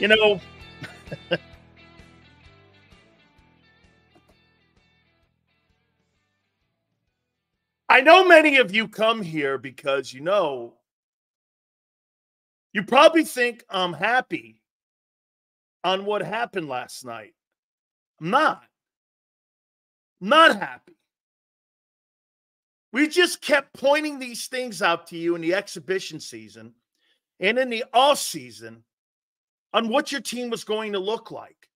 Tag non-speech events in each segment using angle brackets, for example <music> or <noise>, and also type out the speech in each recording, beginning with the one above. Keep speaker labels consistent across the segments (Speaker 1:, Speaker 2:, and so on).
Speaker 1: You know, I know many of you come here because you know you probably think I'm happy on what happened last night. I'm not. Not happy. We just kept pointing these things out to you in the exhibition season and in the off season on what your team was going to look like.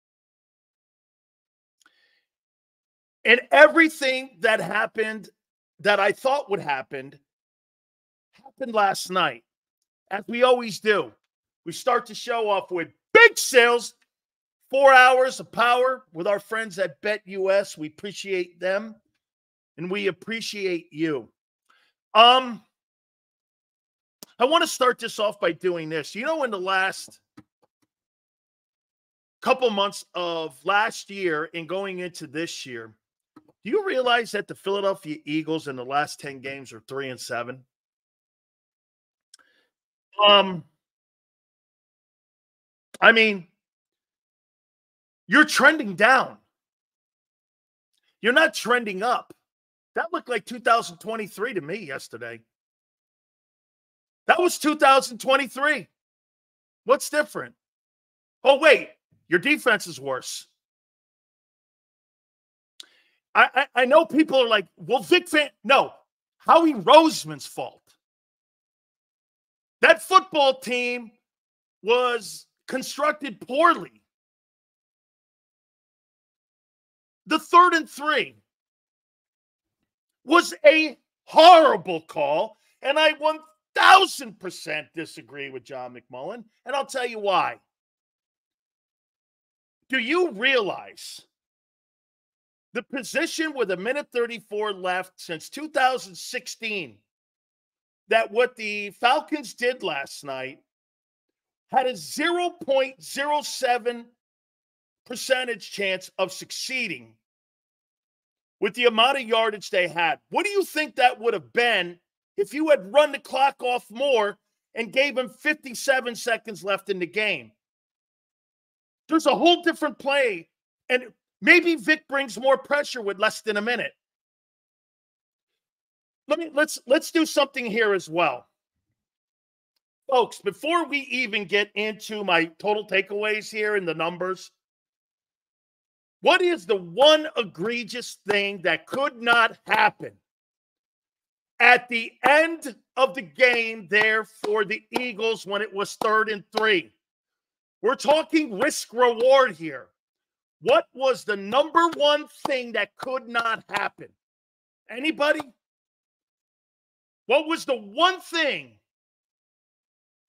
Speaker 1: And everything that happened that I thought would happen happened last night, as we always do. We start the show off with big sales, four hours of power with our friends at BetUS. We appreciate them and we appreciate you. Um, I want to start this off by doing this. You know, in the last couple months of last year and going into this year, do you realize that the Philadelphia Eagles in the last 10 games are three and seven? Um, I mean, you're trending down. You're not trending up. That looked like 2023 to me yesterday. That was 2023. What's different? Oh, wait, your defense is worse. I, I, I know people are like, well, Vic Fan, no, Howie Roseman's fault. That football team was constructed poorly. The third and three was a horrible call. And I 1000% disagree with John McMullen. And I'll tell you why. Do you realize the position with a minute 34 left since 2016 that what the Falcons did last night had a 0.07 percentage chance of succeeding with the amount of yardage they had. What do you think that would have been if you had run the clock off more and gave them 57 seconds left in the game? There's a whole different play. And maybe Vic brings more pressure with less than a minute. Let me let's let's do something here as well. Folks, before we even get into my total takeaways here and the numbers, what is the one egregious thing that could not happen at the end of the game there for the Eagles when it was third and three? We're talking risk reward here. What was the number one thing that could not happen? Anybody? What was the one thing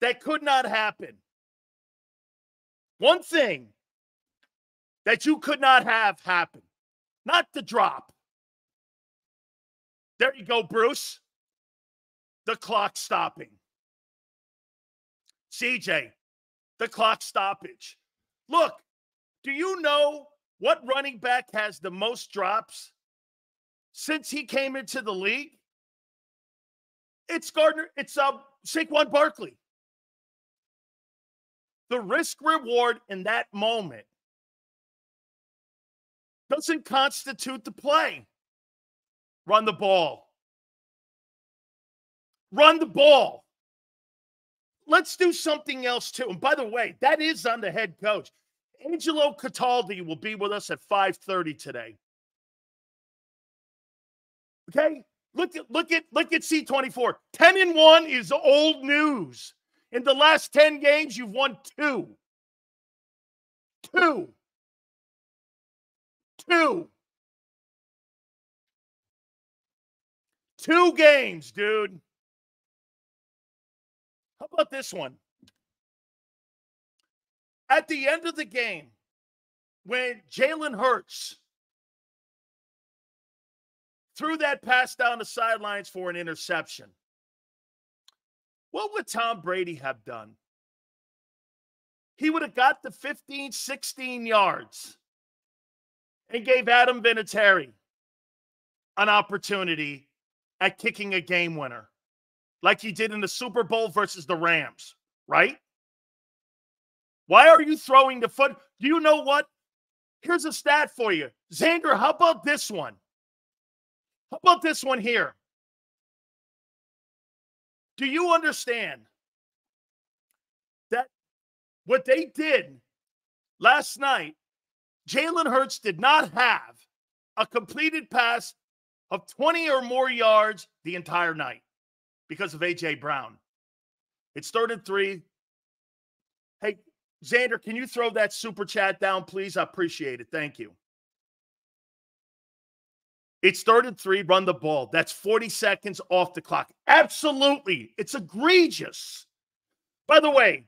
Speaker 1: that could not happen? One thing that you could not have happen, not the drop. There you go, Bruce. The clock stopping. CJ, the clock stoppage. Look, do you know what running back has the most drops since he came into the league? It's Gardner, it's uh, Saquon Barkley. The risk reward in that moment doesn't constitute the play. Run the ball. Run the ball. Let's do something else too. And by the way, that is on the head coach. Angelo Cataldi will be with us at 5:30 today. Okay? Look at look at look at C24. 10 and 1 is old news. In the last 10 games, you've won two. Two. Two. Two games, dude. How about this one? At the end of the game, when Jalen Hurts threw that pass down the sidelines for an interception, what would Tom Brady have done? He would have got the 15, 16 yards and gave Adam Vinatieri an opportunity at kicking a game winner, like he did in the Super Bowl versus the Rams, right? Why are you throwing the foot? Do you know what? Here's a stat for you. Xander, how about this one? How about this one here? Do you understand that what they did last night, Jalen Hurts did not have a completed pass of 20 or more yards the entire night because of A.J. Brown. It started three. Hey, Xander, can you throw that super chat down, please? I appreciate it. Thank you. It started three, run the ball. That's 40 seconds off the clock. Absolutely. It's egregious. By the way,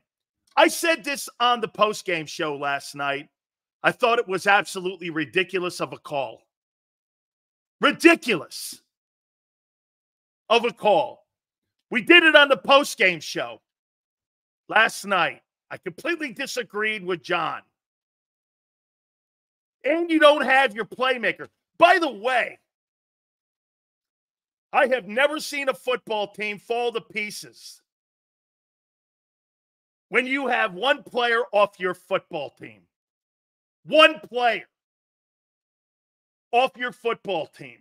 Speaker 1: I said this on the post game show last night. I thought it was absolutely ridiculous of a call. Ridiculous of a call. We did it on the post game show last night. I completely disagreed with John. And you don't have your playmaker. By the way, I have never seen a football team fall to pieces when you have one player off your football team. One player off your football team.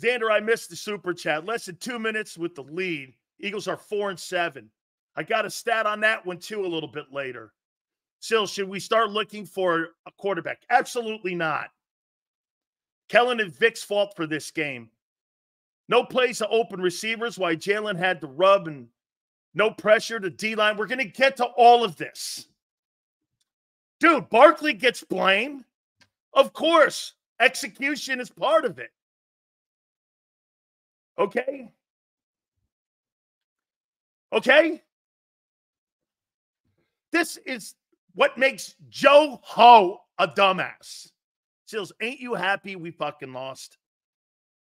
Speaker 1: Xander, I missed the super chat. Less than two minutes with the lead. Eagles are four and seven. I got a stat on that one too a little bit later. Still, should we start looking for a quarterback? Absolutely not. Kellen and Vic's fault for this game. No plays to open receivers, why Jalen had to rub and no pressure to D line. We're going to get to all of this. Dude, Barkley gets blamed. Of course, execution is part of it. Okay. Okay. This is what makes Joe Ho a dumbass. Seals, ain't you happy we fucking lost?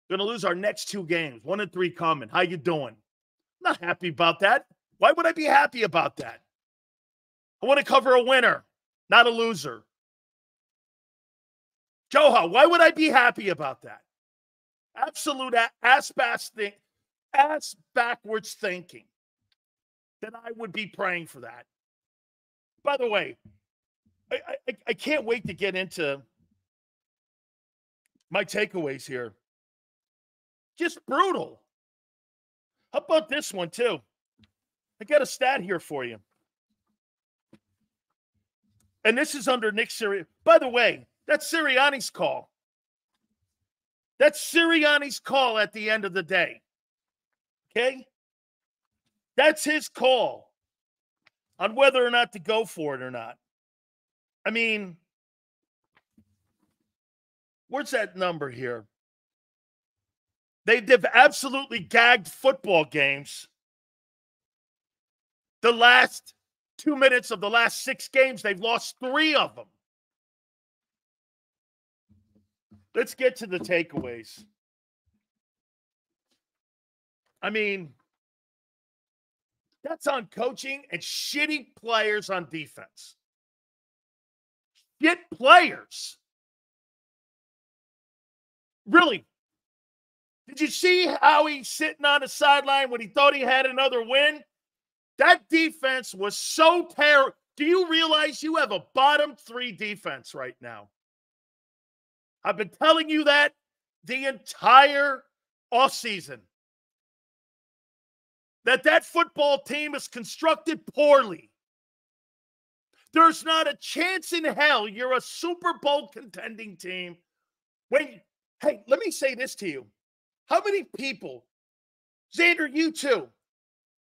Speaker 1: Gonna lose our next two games. One and three coming. How you doing? Not happy about that. Why would I be happy about that? I want to cover a winner, not a loser. Joha, why would I be happy about that? Absolute ass, ass backwards thinking. Then I would be praying for that. By the way, I, I, I can't wait to get into my takeaways here. Just brutal. How about this one, too? I got a stat here for you. And this is under Nick Sirianni. By the way, that's Sirianni's call. That's Sirianni's call at the end of the day. Okay? That's his call on whether or not to go for it or not. I mean, Where's that number here? They, they've absolutely gagged football games. The last two minutes of the last six games, they've lost three of them. Let's get to the takeaways. I mean, that's on coaching and shitty players on defense. Shit players. Really? Did you see how he's sitting on the sideline when he thought he had another win? That defense was so terrible. Do you realize you have a bottom three defense right now? I've been telling you that the entire offseason. That that football team is constructed poorly. There's not a chance in hell you're a Super Bowl contending team when Hey, let me say this to you. How many people, Xander, you too,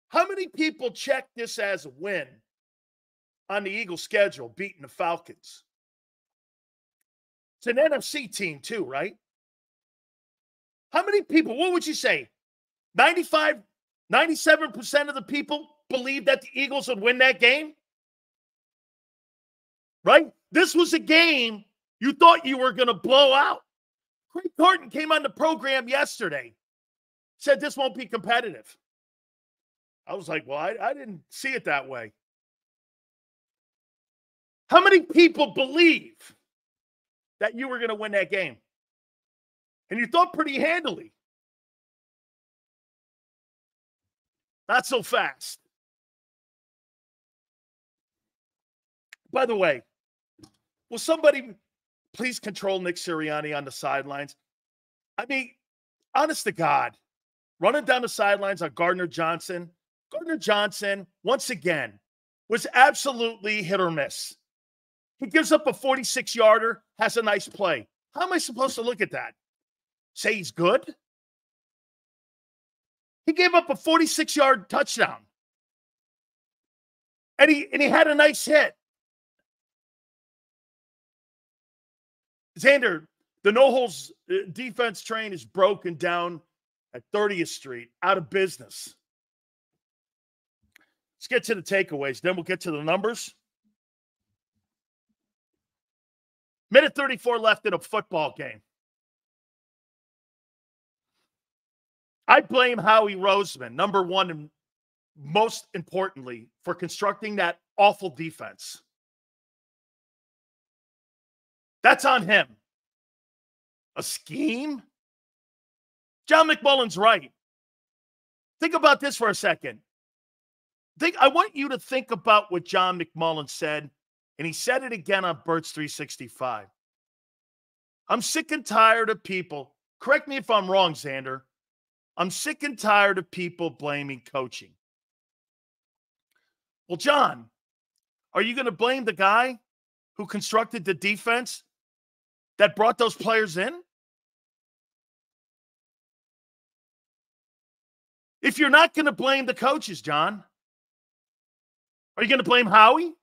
Speaker 1: how many people check this as a win on the Eagles schedule, beating the Falcons? It's an NFC team, too, right? How many people, what would you say? 95, 97% of the people believe that the Eagles would win that game? Right? This was a game you thought you were going to blow out. Craig Carton came on the program yesterday, said this won't be competitive. I was like, well, I, I didn't see it that way. How many people believe that you were going to win that game? And you thought pretty handily. Not so fast. By the way, will somebody please control Nick Sirianni on the sidelines? I mean, honest to God, running down the sidelines on Gardner Johnson. Gardner Johnson, once again, was absolutely hit or miss. He gives up a 46 yarder, has a nice play. How am I supposed to look at that? Say he's good? He gave up a 46 yard touchdown. And he, and he had a nice hit. Xander, the no holes uh, defense train is broken down at 30th Street, out of business. Let's get to the takeaways, then we'll get to the numbers. Minute 34 left in a football game. I blame Howie Roseman, number one, and most importantly, for constructing that awful defense. That's on him. A scheme? John McMullen's right. Think about this for a second. Think I want you to think about what John McMullen said, and he said it again on Birds 365. I'm sick and tired of people. Correct me if I'm wrong, Xander. I'm sick and tired of people blaming coaching. Well, John, are you going to blame the guy who constructed the defense that brought those players in? If you're not going to blame the coaches, John, are you going to blame Howie?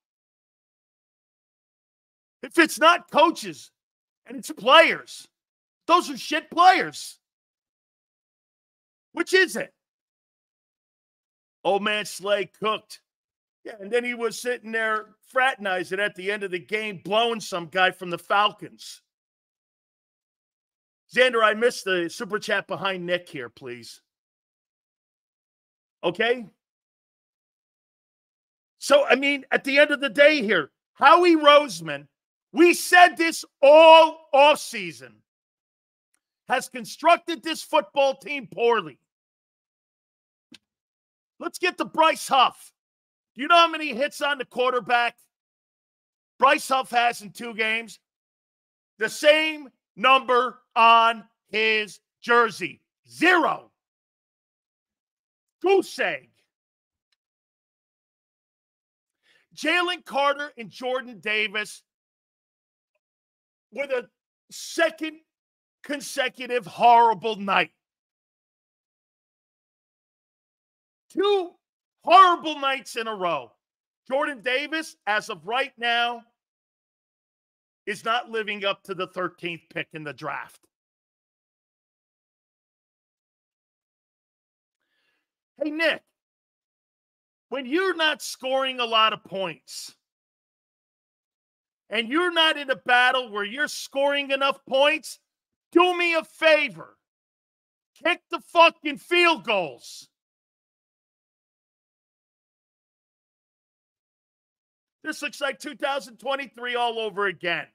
Speaker 1: If it's not coaches and it's players, those are shit players. Which is it? Old man Slay cooked. Yeah, and then he was sitting there fraternizing at the end of the game, blowing some guy from the Falcons. Xander, I missed the super chat behind Nick here, please. Okay. So, I mean, at the end of the day here, Howie Roseman, we said this all off season, has constructed this football team poorly. Let's get to Bryce Huff. Do you know how many hits on the quarterback Bryce Huff has in two games? The same number on his jersey zero. Goose egg. Jalen Carter and Jordan Davis with a second consecutive horrible night. Two horrible nights in a row. Jordan Davis, as of right now, is not living up to the 13th pick in the draft. Hey, Nick, when you're not scoring a lot of points and you're not in a battle where you're scoring enough points, do me a favor. Kick the fucking field goals. This looks like 2023 all over again.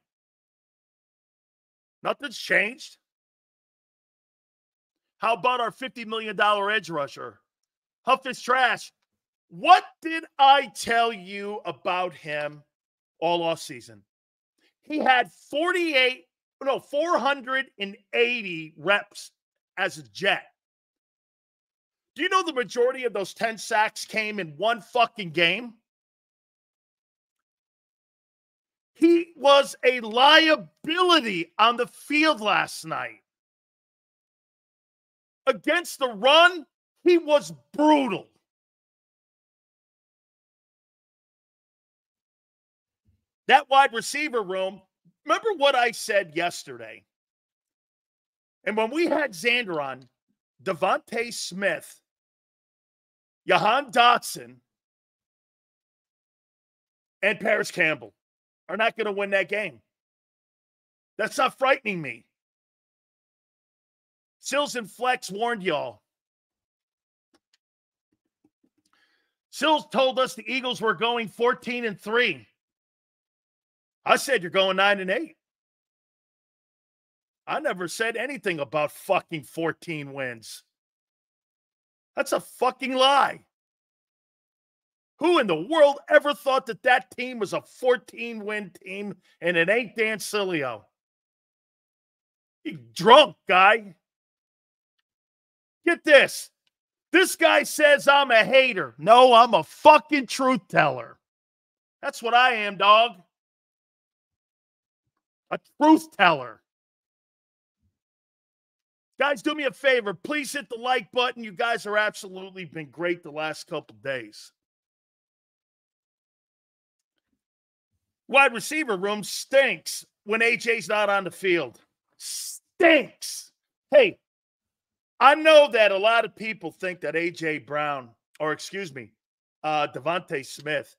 Speaker 1: Nothing's changed. How about our $50 million edge rusher? Huff is trash. What did I tell you about him all off season? He had 48, no, 480 reps as a jet. Do you know the majority of those 10 sacks came in one fucking game? He was a liability on the field last night. Against the run, he was brutal. That wide receiver room, remember what I said yesterday? And when we had Xander on, DeVonta Smith, Jahan Dotson, and Parris Campbell are not going to win that game. That's not frightening me. Sills and Flex warned y'all. Sills told us the Eagles were going 14 and 3. I said you're going 9 and 8. I never said anything about fucking 14 wins. That's a fucking lie. Who in the world ever thought that that team was a 14 win team and it ain't Dan Sileo? You drunk guy. Get this. This guy says I'm a hater. No, I'm a fucking truth teller. That's what I am, dog. A truth teller. Guys, do me a favor. Please hit the like button. You guys are absolutely been great the last couple days. Wide receiver room stinks when AJ's not on the field. Stinks. Hey, I know that a lot of people think that AJ Brown, or excuse me, uh, DeVonta Smith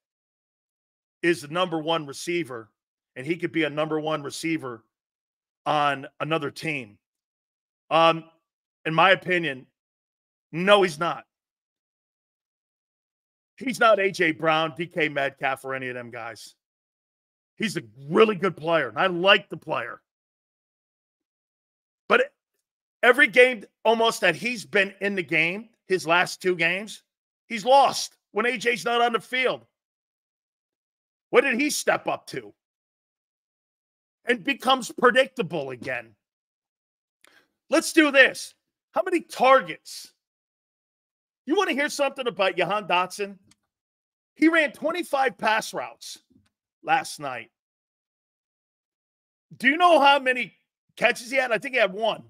Speaker 1: is the number one receiver, and he could be a number one receiver on another team. Um, in my opinion, no, he's not. He's not AJ Brown, DK Metcalf, or any of them guys. He's a really good player, and I like the player. But every game almost that he's been in the game, his last two games, he's lost when AJ's not on the field. What did he step up to? And becomes predictable again. Let's do this. How many targets? You want to hear something about Jahan Dotson? He ran 25 pass routes last night. Do you know how many catches he had? I think he had one.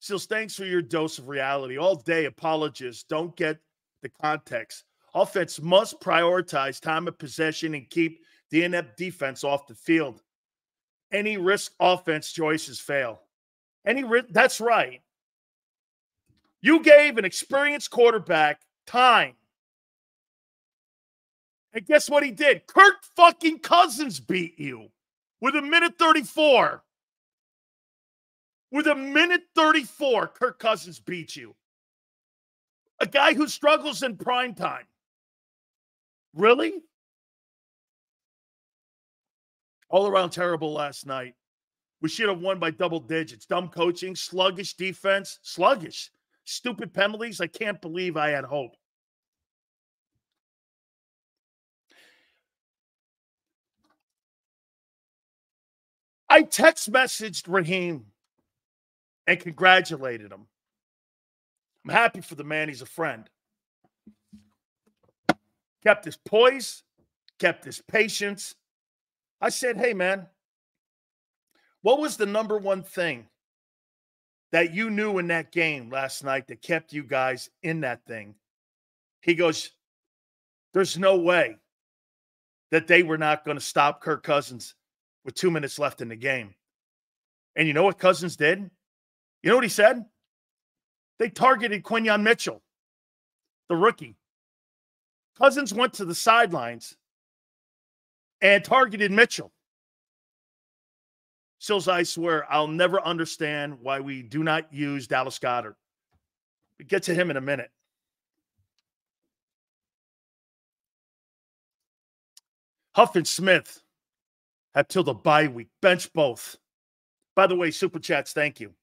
Speaker 1: Sills, thanks for your dose of reality. All day, apologists don't get the context. Offense must prioritize time of possession and keep the inept defense off the field. Any risk offense choices fail. Any that's right. You gave an experienced quarterback time and guess what he did? Kirk fucking Cousins beat you with a minute 34. With a minute 34, Kirk Cousins beat you. A guy who struggles in prime time. Really? All around terrible last night. We should have won by double digits. Dumb coaching, sluggish defense, sluggish, stupid penalties. I can't believe I had hope. I text messaged Raheem and congratulated him. I'm happy for the man. He's a friend. Kept his poise, kept his patience. I said, hey, man, what was the number one thing that you knew in that game last night that kept you guys in that thing? He goes, there's no way that they were not going to stop Kirk Cousins with two minutes left in the game. And you know what Cousins did? You know what he said? They targeted Quinyon Mitchell, the rookie. Cousins went to the sidelines and targeted Mitchell. Sills, I swear, I'll never understand why we do not use Dallas Goedert. We get to him in a minute. Huff and Smith until the bye week. Bench both. By the way, super chats, thank you.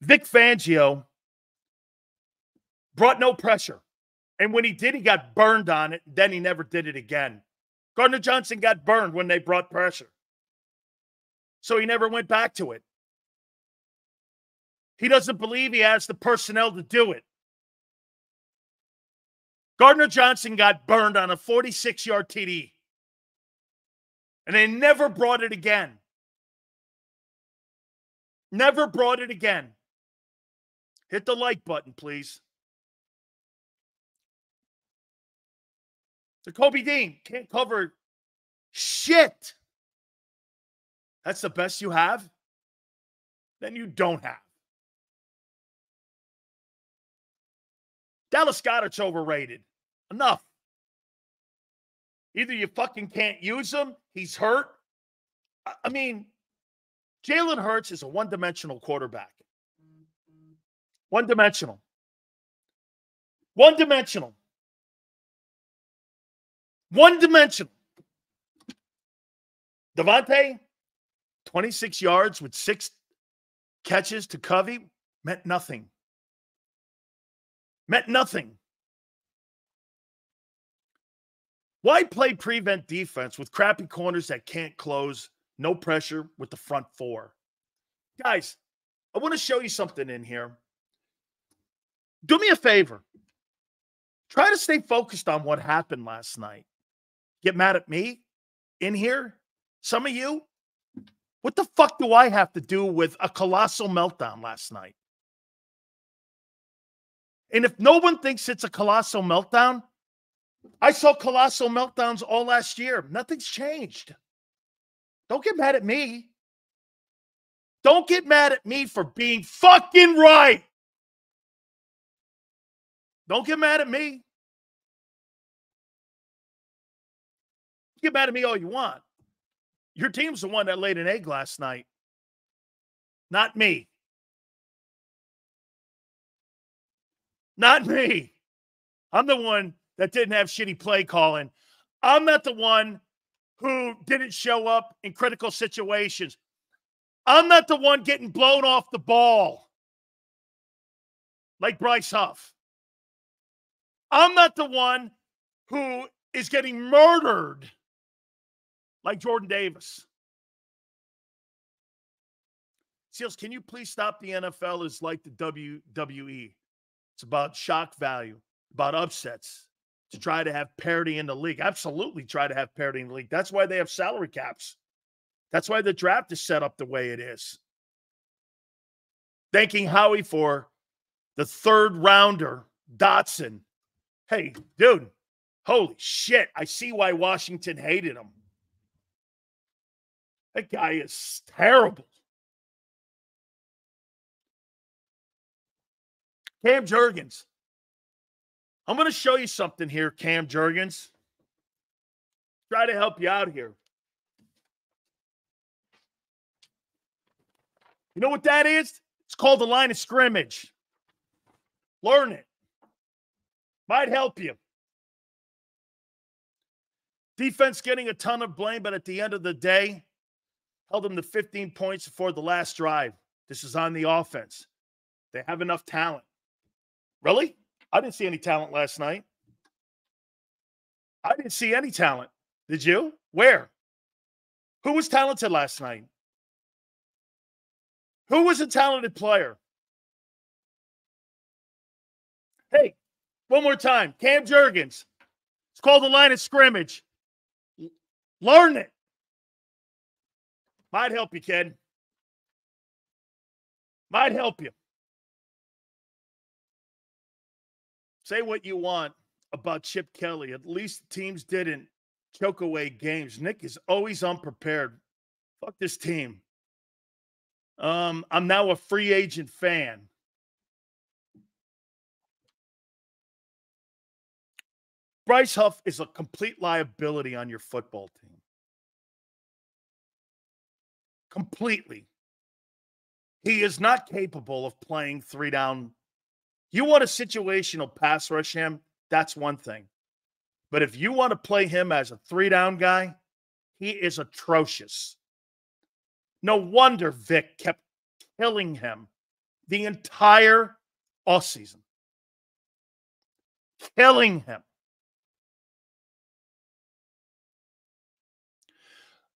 Speaker 1: Vic Fangio brought no pressure. And when he did, he got burned on it. Then he never did it again. Gardner Johnson got burned when they brought pressure. So he never went back to it. He doesn't believe he has the personnel to do it. Gardner Johnson got burned on a 46 yard TD and they never brought it again. Never brought it again. Hit the like button, please. Nakobe Dean can't cover shit. That's the best you have? Then you don't have. Dallas Goedert's overrated. Enough. Either you fucking can't use him, he's hurt. I mean, Jalen Hurts is a one dimensional quarterback. One dimensional. One dimensional. One dimensional. DeVonta, 26 yards with six catches to Covey meant nothing. meant nothing. Why play prevent defense with crappy corners that can't close, no pressure with the front four? Guys, I want to show you something in here. Do me a favor. Try to stay focused on what happened last night. Get mad at me in here? Some of you? What the fuck do I have to do with a colossal meltdown last night? And if no one thinks it's a colossal meltdown, I saw colossal meltdowns all last year. Nothing's changed. Don't get mad at me. Don't get mad at me for being fucking right. Don't get mad at me. Get mad at me all you want. Your team's the one that laid an egg last night, not me. Not me. I'm the one that didn't have shitty play calling. I'm not the one who didn't show up in critical situations. I'm not the one getting blown off the ball like Bryce Huff. I'm not the one who is getting murdered like Jordan Davis. Seals, can you please stop the NFL is like the WWE? It's about shock value, about upsets, to try to have parity in the league. Absolutely try to have parity in the league. That's why they have salary caps. That's why the draft is set up the way it is. Thanking Howie for the third rounder, Dotson. Hey, dude, holy shit. I see why Washington hated him. That guy is terrible. Cam Jurgens, I'm going to show you something here, Cam Jurgens. Try to help you out here. You know what that is? It's called the line of scrimmage. Learn it. Might help you. Defense getting a ton of blame, but at the end of the day, held them to 15 points before the last drive. This is on the offense. They have enough talent. Really? I didn't see any talent last night. I didn't see any talent. Did you? Where? Who was talented last night? Who was a talented player? Hey, one more time. Cam Jurgens. It's called the line of scrimmage. Learn it. Might help you, kid. Might help you. Say what you want about Chip Kelly. At least teams didn't choke away games. Nick is always unprepared. Fuck this team. Um, I'm now a free agent fan. Bryce Huff is a complete liability on your football team. Completely. He is not capable of playing three down you want a situational pass rush him, that's one thing. But if you want to play him as a three down guy, he is atrocious. No wonder Vic kept killing him the entire offseason. Killing him.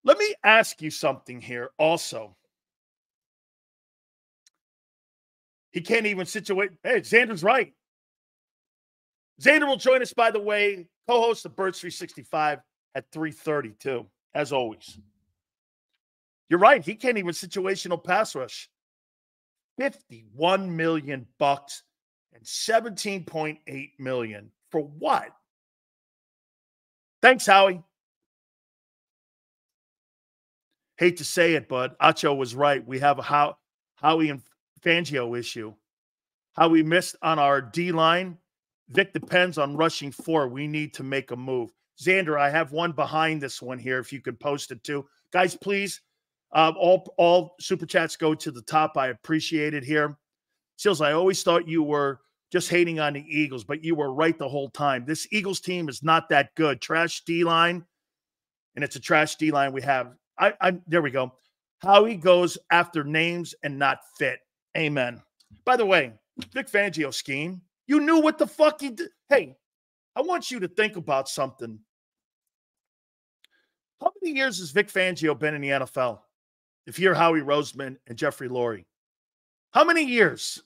Speaker 1: Let me ask you something here also. He can't even situate. Hey, Xander's right. Xander will join us, by the way, co-host of Birds 365 at 3:30 too, as always. You're right. He can't even situational pass rush. 51 million bucks and 17.8 million for what? Thanks, Howie. Hate to say it, but Acho was right. We have a how Howie and Fangio issue. How we missed on our D line. Vic depends on rushing four. We need to make a move. Xander, I have one behind this one here. If you could post it too, guys, please. Uh, all all super chats go to the top. I appreciate it here. Seals, I always thought you were just hating on the Eagles, but you were right the whole time. This Eagles team is not that good. Trash D line, and it's a trash D line we have. I, I there we go. Howie goes after names and not fit. Amen. By the way, Vic Fangio scheme You knew what the fuck he did. Hey, I want you to think about something. How many years has Vic Fangio been in the NFL? If you're Howie Roseman and Jeffrey Lurie, how many years?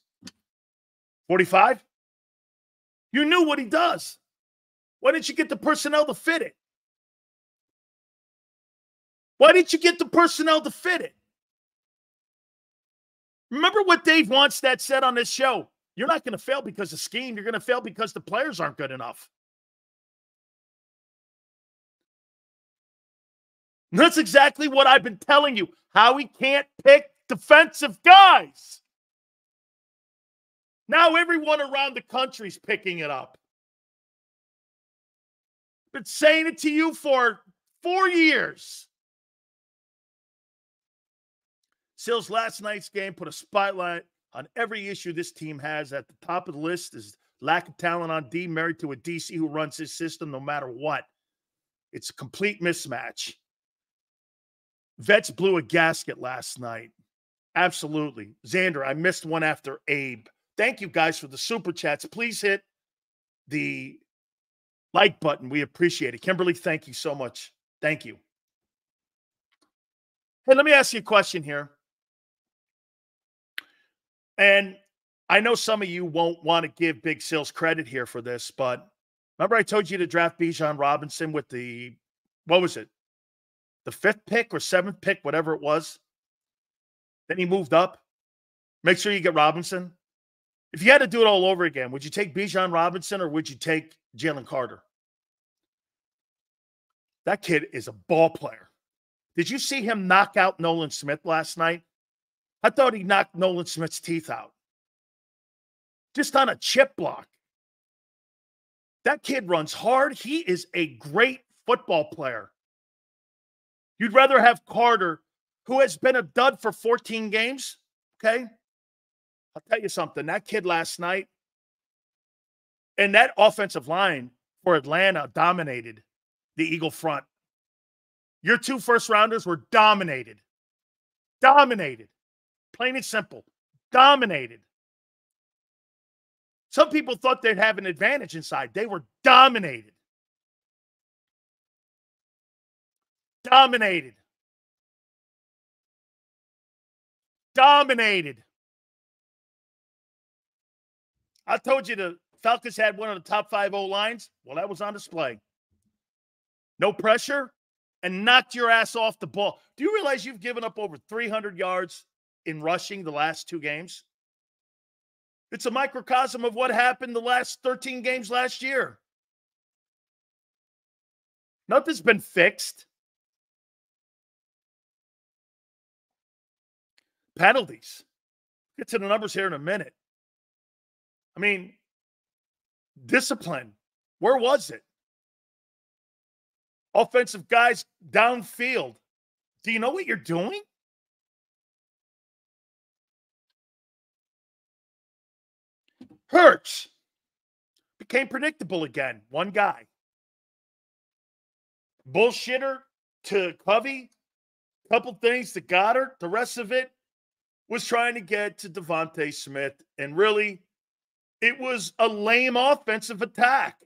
Speaker 1: 45? You knew what he does. Why didn't you get the personnel to fit it? Why didn't you get the personnel to fit it? Remember what Dave Wannstedt said on this show. You're not going to fail because of scheme. You're going to fail because the players aren't good enough. And that's exactly what I've been telling you. Howie can't pick defensive guys. Now everyone around the country's picking it up. Been saying it to you for four years. Sills last night's game put a spotlight on every issue this team has. At the top of the list is lack of talent on D, married to a DC who runs his system no matter what. It's a complete mismatch. Vets blew a gasket last night. Absolutely. Xander, I missed one after Abe. Thank you guys for the super chats. Please hit the like button. We appreciate it. Kimberly, thank you so much. Thank you. Hey, let me ask you a question here. And I know some of you won't want to give Big Sills credit here for this, but remember I told you to draft Bijan Robinson with the what was it? The fifth pick or seventh pick, whatever it was. Then he moved up. Make sure you get Robinson. If you had to do it all over again, would you take Bijan Robinson or would you take Jalen Carter? That kid is a ball player. Did you see him knock out Nolan Smith last night? I thought he knocked Nolan Smith's teeth out just on a chip block. That kid runs hard. He is a great football player. You'd rather have Carter, who has been a dud for 14 games. Okay. I'll tell you something. That kid last night and that offensive line for Atlanta dominated the Eagle front. Your two first rounders were dominated. Dominated. Plain and simple. Dominated. Some people thought they'd have an advantage inside. They were dominated. Dominated. Dominated. I told you the Falcons had one of the top five O lines. Well, that was on display. No pressure and knocked your ass off the ball. Do you realize you've given up over 300 yards in rushing the last two games. It's a microcosm of what happened the last 13 games last year. Nothing's been fixed. Penalties. Get to the numbers here in a minute. I mean, discipline. Where was it? Offensive guys downfield. Do you know what you're doing? Hurts became predictable again. One guy. Bullshitter to Covey, couple things to Goedert. The rest of it was trying to get to DeVonta Smith. And really, it was a lame offensive attack.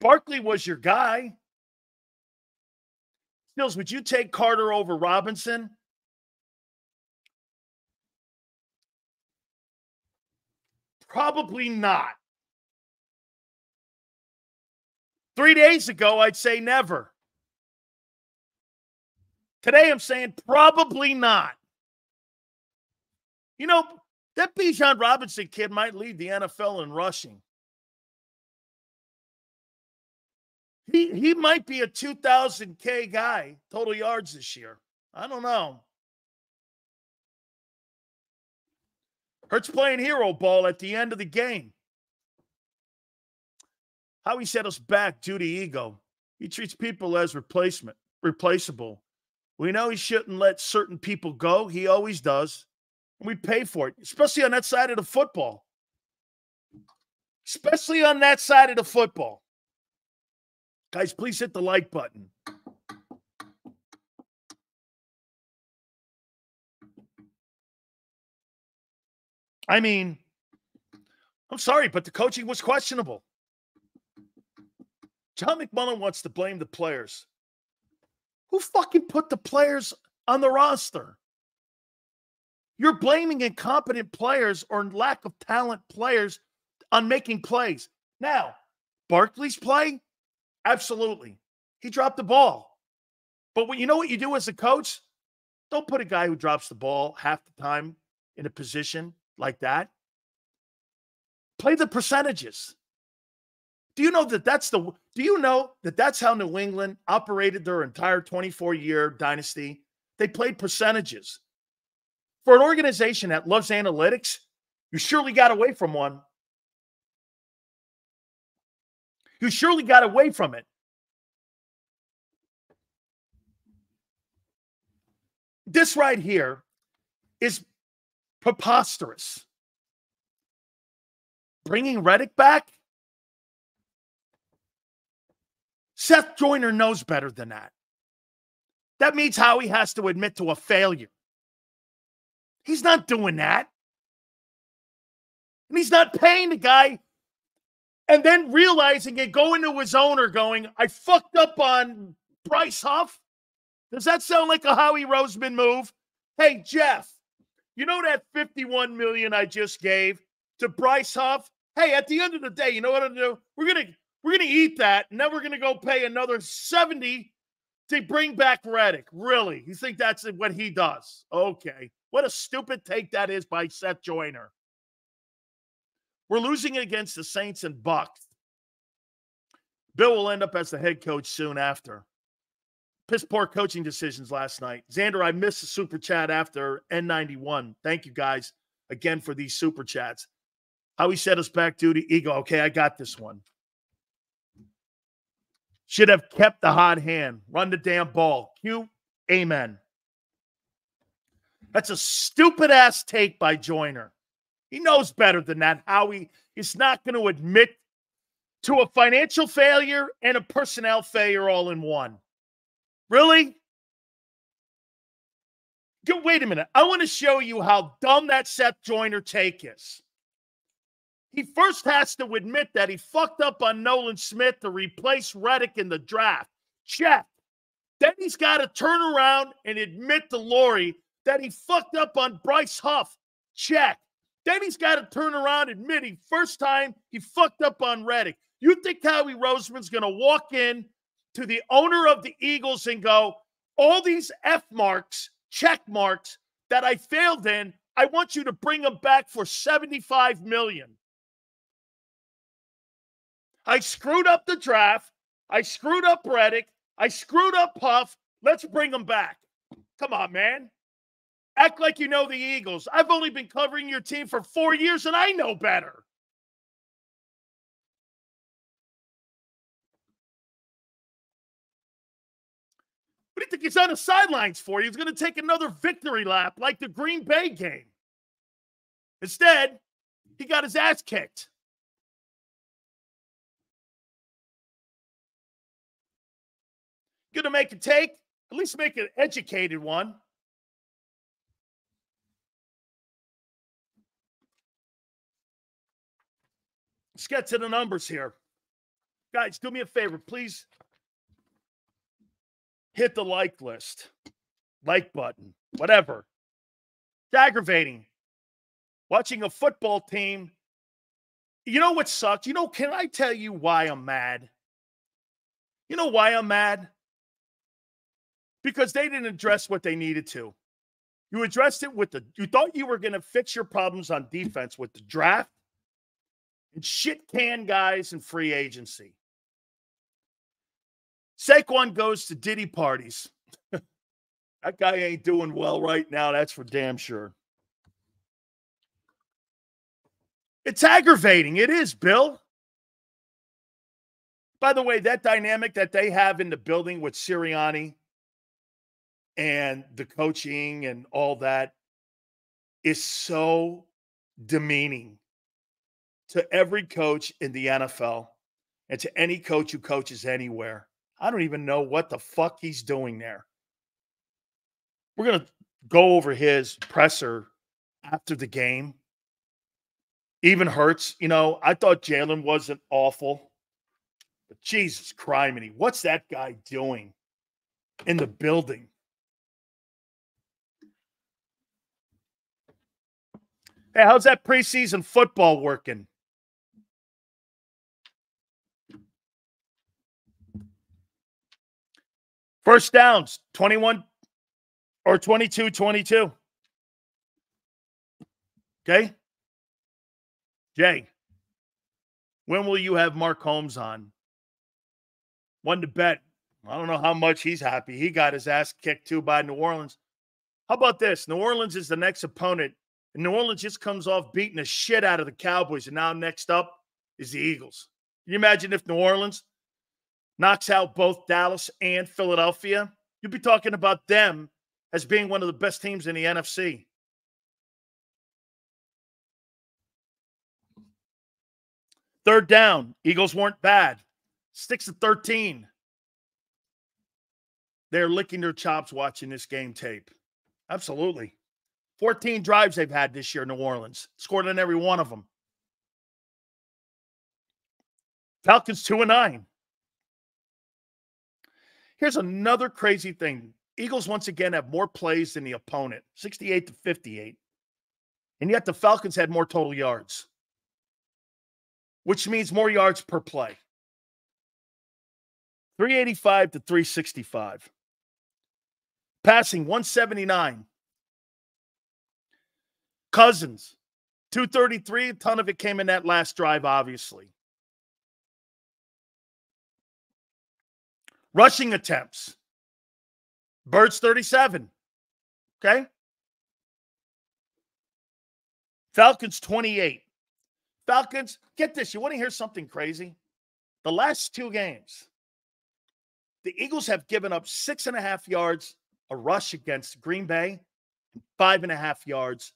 Speaker 1: Barkley was your guy. Stills, would you take Carter over Robinson? Probably not. Three days ago, I'd say never. Today, I'm saying probably not. You know, that Bijan Robinson kid might lead the NFL in rushing. He, he might be a 2,000K guy, total yards this year. I don't know. Hurts playing hero ball at the end of the game. Howie set us back due to ego. He treats people as replacement, replaceable. We know he shouldn't let certain people go. He always does. And we pay for it, especially on that side of the football. Especially on that side of the football. Guys, please hit the like button. I mean, I'm sorry, but the coaching was questionable. John McMullen wants to blame the players. Who fucking put the players on the roster? You're blaming incompetent players or lack of talent players on making plays. Now, Barkley's play, absolutely. He dropped the ball. But what you know what you do as a coach? Don't put a guy who drops the ball half the time in a position like that. Play the percentages. Do you know that that's the do you know that that's how New England operated their entire 24 year dynasty? They played percentages. For an organization that loves analytics, you surely got away from one. You surely got away from it. This right here is preposterous. Bringing Reddick back? Seth Joyner knows better than that. That means Howie has to admit to a failure. He's not doing that. And he's not paying the guy and then realizing it, going to his owner, going, I fucked up on Bryce Huff. Does that sound like a Howie Roseman move? Hey, Jeff, you know that 51 million I just gave to Bryce Huff? Hey, at the end of the day, you know what I'm gonna do? We're gonna we're to eat that, and then we're to go pay another 70 to bring back Reddick. Really? You think that's what he does? Okay. What a stupid take that is by Seth Joyner. We're losing against the Saints and Bucks. Bill will end up as the head coach soon after. Piss poor coaching decisions last night. Xander, I missed the super chat after N91. Thank you guys again for these super chats. Howie set us back due to ego. Okay, I got this one. Should have kept the hot hand. Run the damn ball. Q, amen. That's a stupid ass take by Joyner. He knows better than that. Howie is not going to admit to a financial failure and a personnel failure all in one. Really? Wait a minute. I want to show you how dumb that Seth Joyner take is. He first has to admit that he fucked up on Nolan Smith to replace Reddick in the draft. Check. Then he's got to turn around and admit to Lurie that he fucked up on Bryce Huff. Check. Then he's got to turn around admit he first time he fucked up on Reddick. You think Howie Roseman's going to walk in to the owner of the Eagles and go, all these F marks, check marks that I failed in, I want you to bring them back for 75 million. I screwed up the draft. I screwed up Reddick. I screwed up Huff. Let's bring them back. Come on, man. Act like you know the Eagles. I've only been covering your team for four years and I know better. What do you think he's on the sidelines for? You? He's going to take another victory lap like the Green Bay game. Instead, he got his ass kicked. going to make a take, at least make an educated one. Let's get to the numbers here. Guys, do me a favor, please hit the like list, like button, whatever. It's aggravating. Watching a football team. You know what sucks? You know, can I tell you why I'm mad? You know why I'm mad? because they didn't address what they needed to. You addressed it with the, you thought you were going to fix your problems on defense with the draft and shit can guys and free agency. Saquon goes to Diddy parties. <laughs> that guy ain't doing well right now. That's for damn sure. It's aggravating. It is, Bill. By the way, that dynamic that they have in the building with Sirianni and the coaching and all that is so demeaning to every coach in the NFL and to any coach who coaches anywhere. I don't even know what the fuck he's doing there. We're going to go over his presser after the game. even hurts. You know, I thought Jalen wasn't awful, but Jesus criminy, what's that guy doing in the building? Hey, how's that preseason football working? First downs, 21 or 22 22. Okay. Jay, when will you have Mark Holmes on? One to bet. I don't know how much he's happy. He got his ass kicked too by New Orleans. How about this? New Orleans is the next opponent. And New Orleans just comes off beating the shit out of the Cowboys. And now next up is the Eagles. Can you imagine if New Orleans knocks out both Dallas and Philadelphia, you'd be talking about them as being one of the best teams in the NFC. Third down, Eagles weren't bad. Six to 13. They're licking their chops watching this game tape. Absolutely. 14 drives they've had this year, New Orleans. Scored on every one of them. Falcons 2 and 9. Here's another crazy thing. Eagles once again have more plays than the opponent, 68 to 58. And yet the Falcons had more total yards, which means more yards per play. 385 to 365. Passing 179. Cousins, 233. A ton of it came in that last drive, obviously. Rushing attempts. Birds 37. Okay. Falcons 28. Falcons, get this. You want to hear something crazy? The last two games, the Eagles have given up six and a half yards a rush against Green Bay and five and a half yards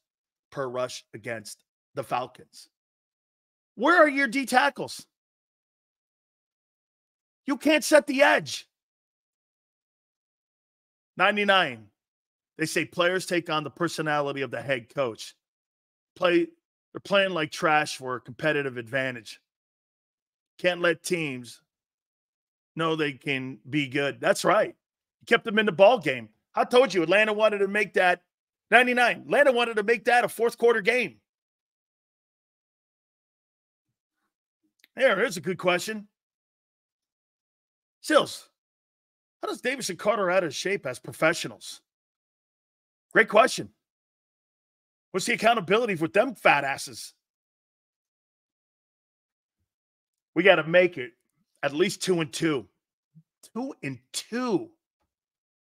Speaker 1: per rush against the Falcons. Where are your D tackles? You can't set the edge. 99. They say players take on the personality of the head coach. Play they're playing like trash for a competitive advantage. Can't let teams know they can be good. That's right. You kept them in the ball game. I told you Atlanta wanted to make that 99. Atlanta wanted to make that a fourth quarter game. There, here's a good question. Sills, how does Davis and Carter out of shape as professionals? Great question. What's the accountability with them fat asses? We got to make it at least two and two. Two and two.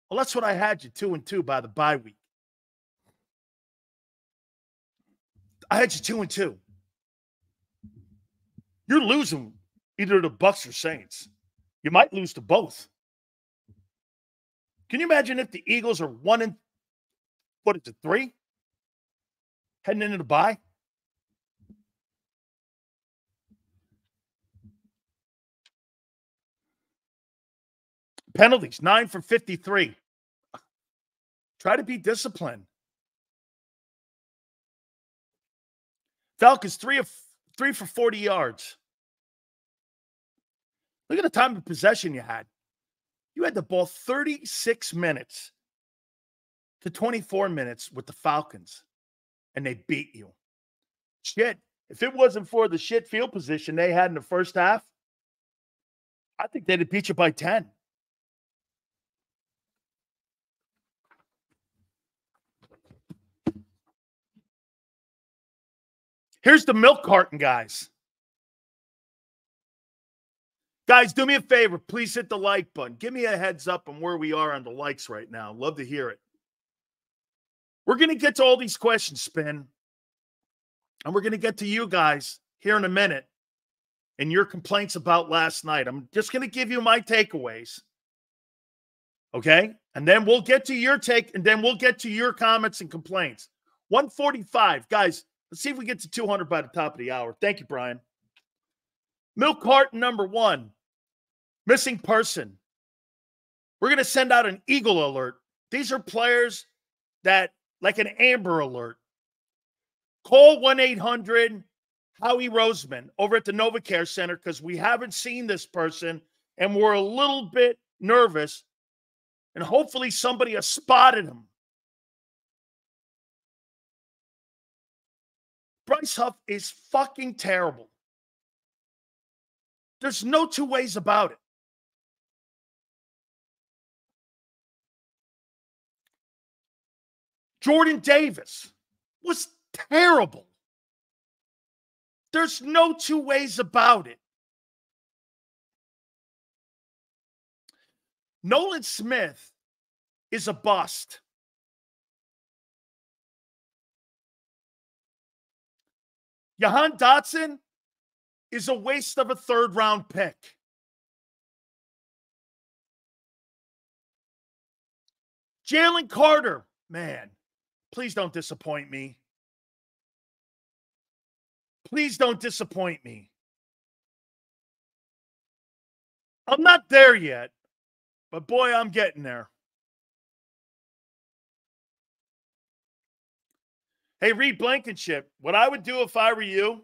Speaker 1: Well, that's what I had you two and two by the bye week. I had you two and two. You're losing either the Bucks or Saints. You might lose to both. Can you imagine if the Eagles are one and what is it, three? Heading into the bye? Penalties, nine for 53. Try to be disciplined. Falcons, three of three for 40 yards. Look at the time of possession you had. You had the ball 36 minutes to 24 minutes with the Falcons, and they beat you. Shit. If it wasn't for the shit field position they had in the first half, I think they'd have beat you by 10. Here's the milk carton, guys. Guys, do me a favor. Please hit the like button. Give me a heads up on where we are on the likes right now. Love to hear it. We're going to get to all these questions, Spin. And we're going to get to you guys here in a minute and your complaints about last night. I'm just going to give you my takeaways. Okay. And then we'll get to your take and then we'll get to your comments and complaints. 145. Guys, let's see if we get to 200 by the top of the hour. Thank you, Brian. Milk carton number one, missing person. We're going to send out an eagle alert. These are players that, like an amber alert. Call 1 800 Howie Roseman over at the NovaCare Center because we haven't seen this person and we're a little bit nervous. And hopefully somebody has spotted him. Bryce Huff is fucking terrible. There's no two ways about it. Jordan Davis was terrible. There's no two ways about it. Nolan Smith is a bust. Jahan Dotson is a waste of a third round pick. Jalen Carter, man, please don't disappoint me. Please don't disappoint me. I'm not there yet, but boy, I'm getting there. Hey, Reed Blankenship, what I would do if I were you,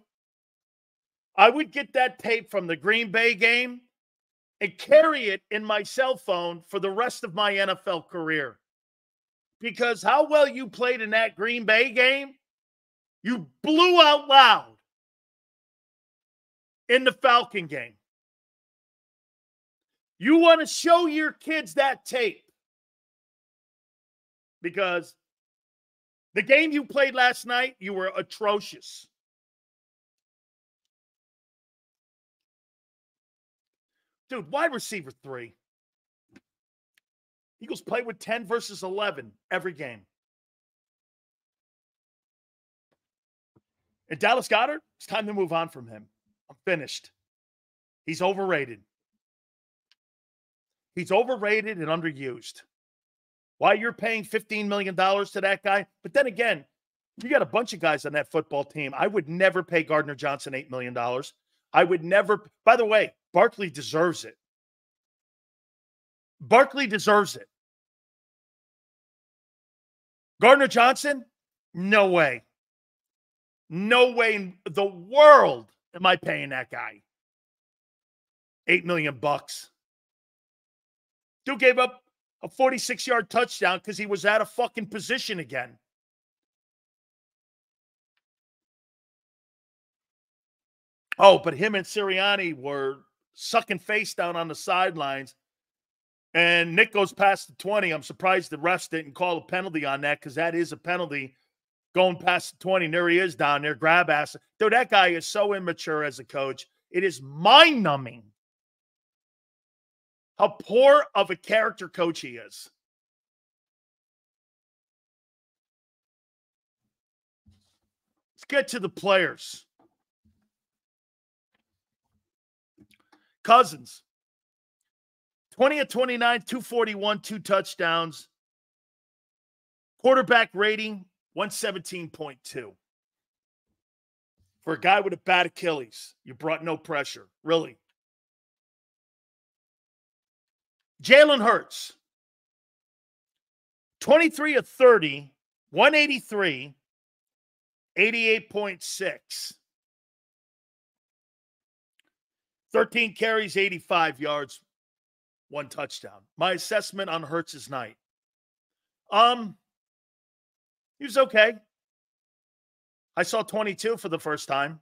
Speaker 1: I would get that tape from the Green Bay game and carry it in my cell phone for the rest of my NFL career. Because how well you played in that Green Bay game, you blew out loud in the Falcon game. You want to show your kids that tape because the game you played last night, you were atrocious. Dude, wide receiver three. Eagles play with 10 versus 11 every game. And Dallas Goedert, it's time to move on from him. I'm finished. He's overrated. He's overrated and underused. Why you're paying $15 million to that guy? But then again, you got a bunch of guys on that football team. I would never pay Gardner Johnson $8 million. I would never, by the way, Barkley deserves it. Barkley deserves it. Gardner Johnson, no way. No way in the world am I paying that guy? Eight million bucks. Dude gave up a 46 yard touchdown because he was out of fucking position again. Oh, but him and Sirianni were sucking face down on the sidelines. And Nick goes past the 20. I'm surprised the refs didn't call a penalty on that because that is a penalty going past the 20. And there he is down there, grab ass. Dude, that guy is so immature as a coach. It is mind numbing how poor of a character coach he is. Let's get to the players. Cousins, 20 of 29, 241, two touchdowns. Quarterback rating, 117.2. For a guy with a bad Achilles, you brought no pressure, really. Jalen Hurts, 23 of 30, 183, 88.6. 13 carries, 85 yards, one touchdown. My assessment on Hurts' night. Um, he was okay. I saw 22 for the first time.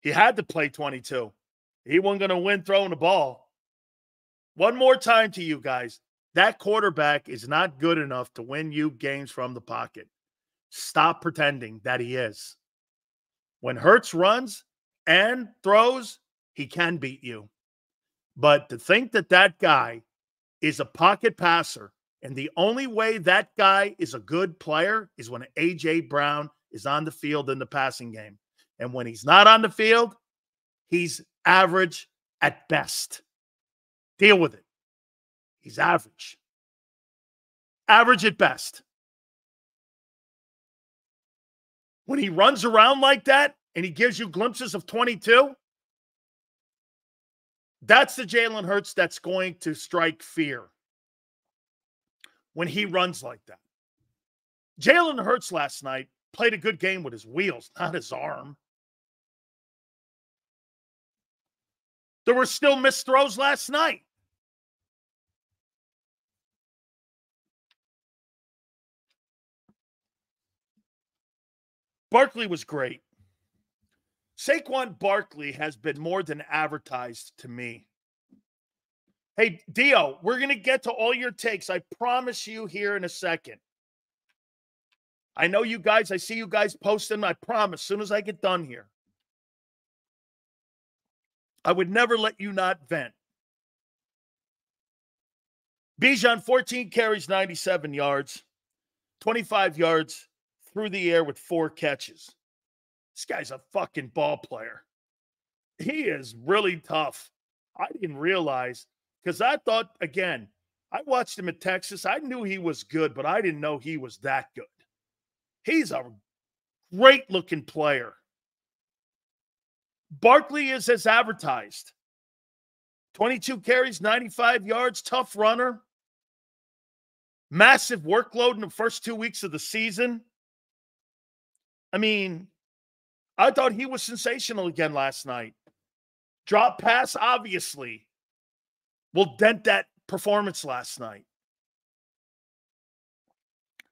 Speaker 1: He had to play 22. He wasn't going to win throwing the ball. One more time to you guys. That quarterback is not good enough to win you games from the pocket. Stop pretending that he is. When Hurts runs and throws, he can beat you. But to think that that guy is a pocket passer and the only way that guy is a good player is when A.J. Brown is on the field in the passing game. And when he's not on the field, he's average at best. Deal with it. He's average. Average at best. When he runs around like that and he gives you glimpses of 22, that's the Jalen Hurts that's going to strike fear when he mm. runs like that. Jalen Hurts last night played a good game with his wheels, not his arm. There were still missed throws last night. Barkley was great. Saquon Barkley has been more than advertised to me. Hey, Dio, we're going to get to all your takes. I promise you here in a second. I know you guys, I see you guys posting. I promise, as soon as I get done here, I would never let you not vent. Bijan, 14 carries, 97 yards, 25 yards through the air with four catches. This guy's a fucking ball player. He is really tough. I didn't realize because I thought, again, I watched him at Texas. I knew he was good, but I didn't know he was that good. He's a great looking player. Barkley is as advertised 22 carries, 95 yards, tough runner, massive workload in the first two weeks of the season. I mean, I thought he was sensational again last night. Drop pass, obviously, will dent that performance last night.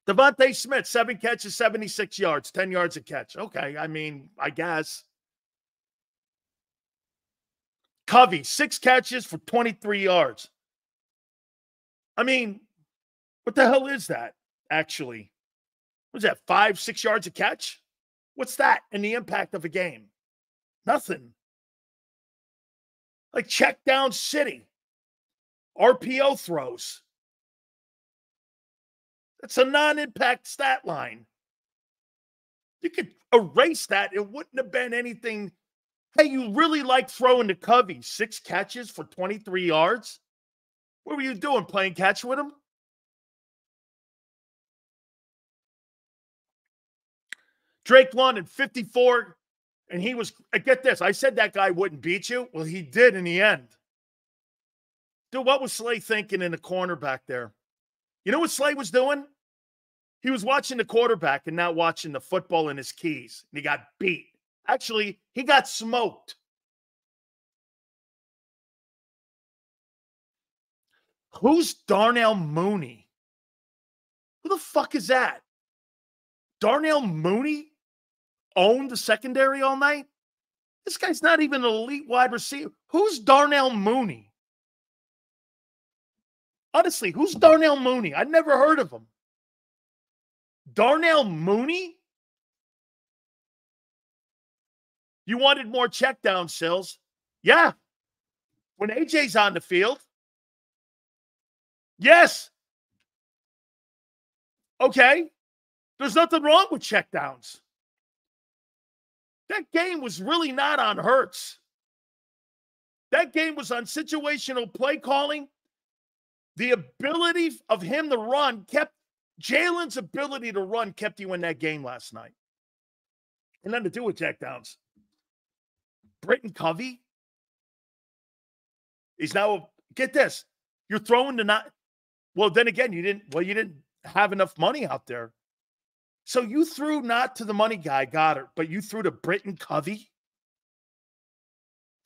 Speaker 1: DeVonta Smith, seven catches, 76 yards, 10 yards a catch. Okay, I mean, I guess. Covey, six catches for 23 yards. I mean, what the hell is that, actually? Was that five, six yards a catch? What's that in the impact of a game? Nothing. Like check down city, RPO throws. That's a non impact stat line. You could erase that. It wouldn't have been anything. Hey, you really like throwing to Covey. Six catches for 23 yards? What were you doing? Playing catch with him? Drake London, 54. And he was, uh, get this, I said that guy wouldn't beat you. Well, he did in the end. Dude, what was Slay thinking in the corner back there? You know what Slay was doing? He was watching the quarterback and not watching the football in his keys. And he got beat. Actually, he got smoked. Who's Darnell Mooney? Who the fuck is that? Darnell Mooney owned the secondary all night? This guy's not even an elite wide receiver. Who's Darnell Mooney? Honestly, who's Darnell Mooney? I've never heard of him. Darnell Mooney? You wanted more checkdown, Sills. Yeah. When AJ's on the field. Yes. Okay. There's nothing wrong with checkdowns. That game was really not on Hurts. That game was on situational play calling. The ability of him to run kept Jalen's ability to run kept you in that game last night. And nothing to do with checkdowns. Britton Covey. He's now get this. You're throwing to not well, then again, you didn't well, you didn't have enough money out there. So you threw not to the money guy, Goedert, but you threw to Britton Covey.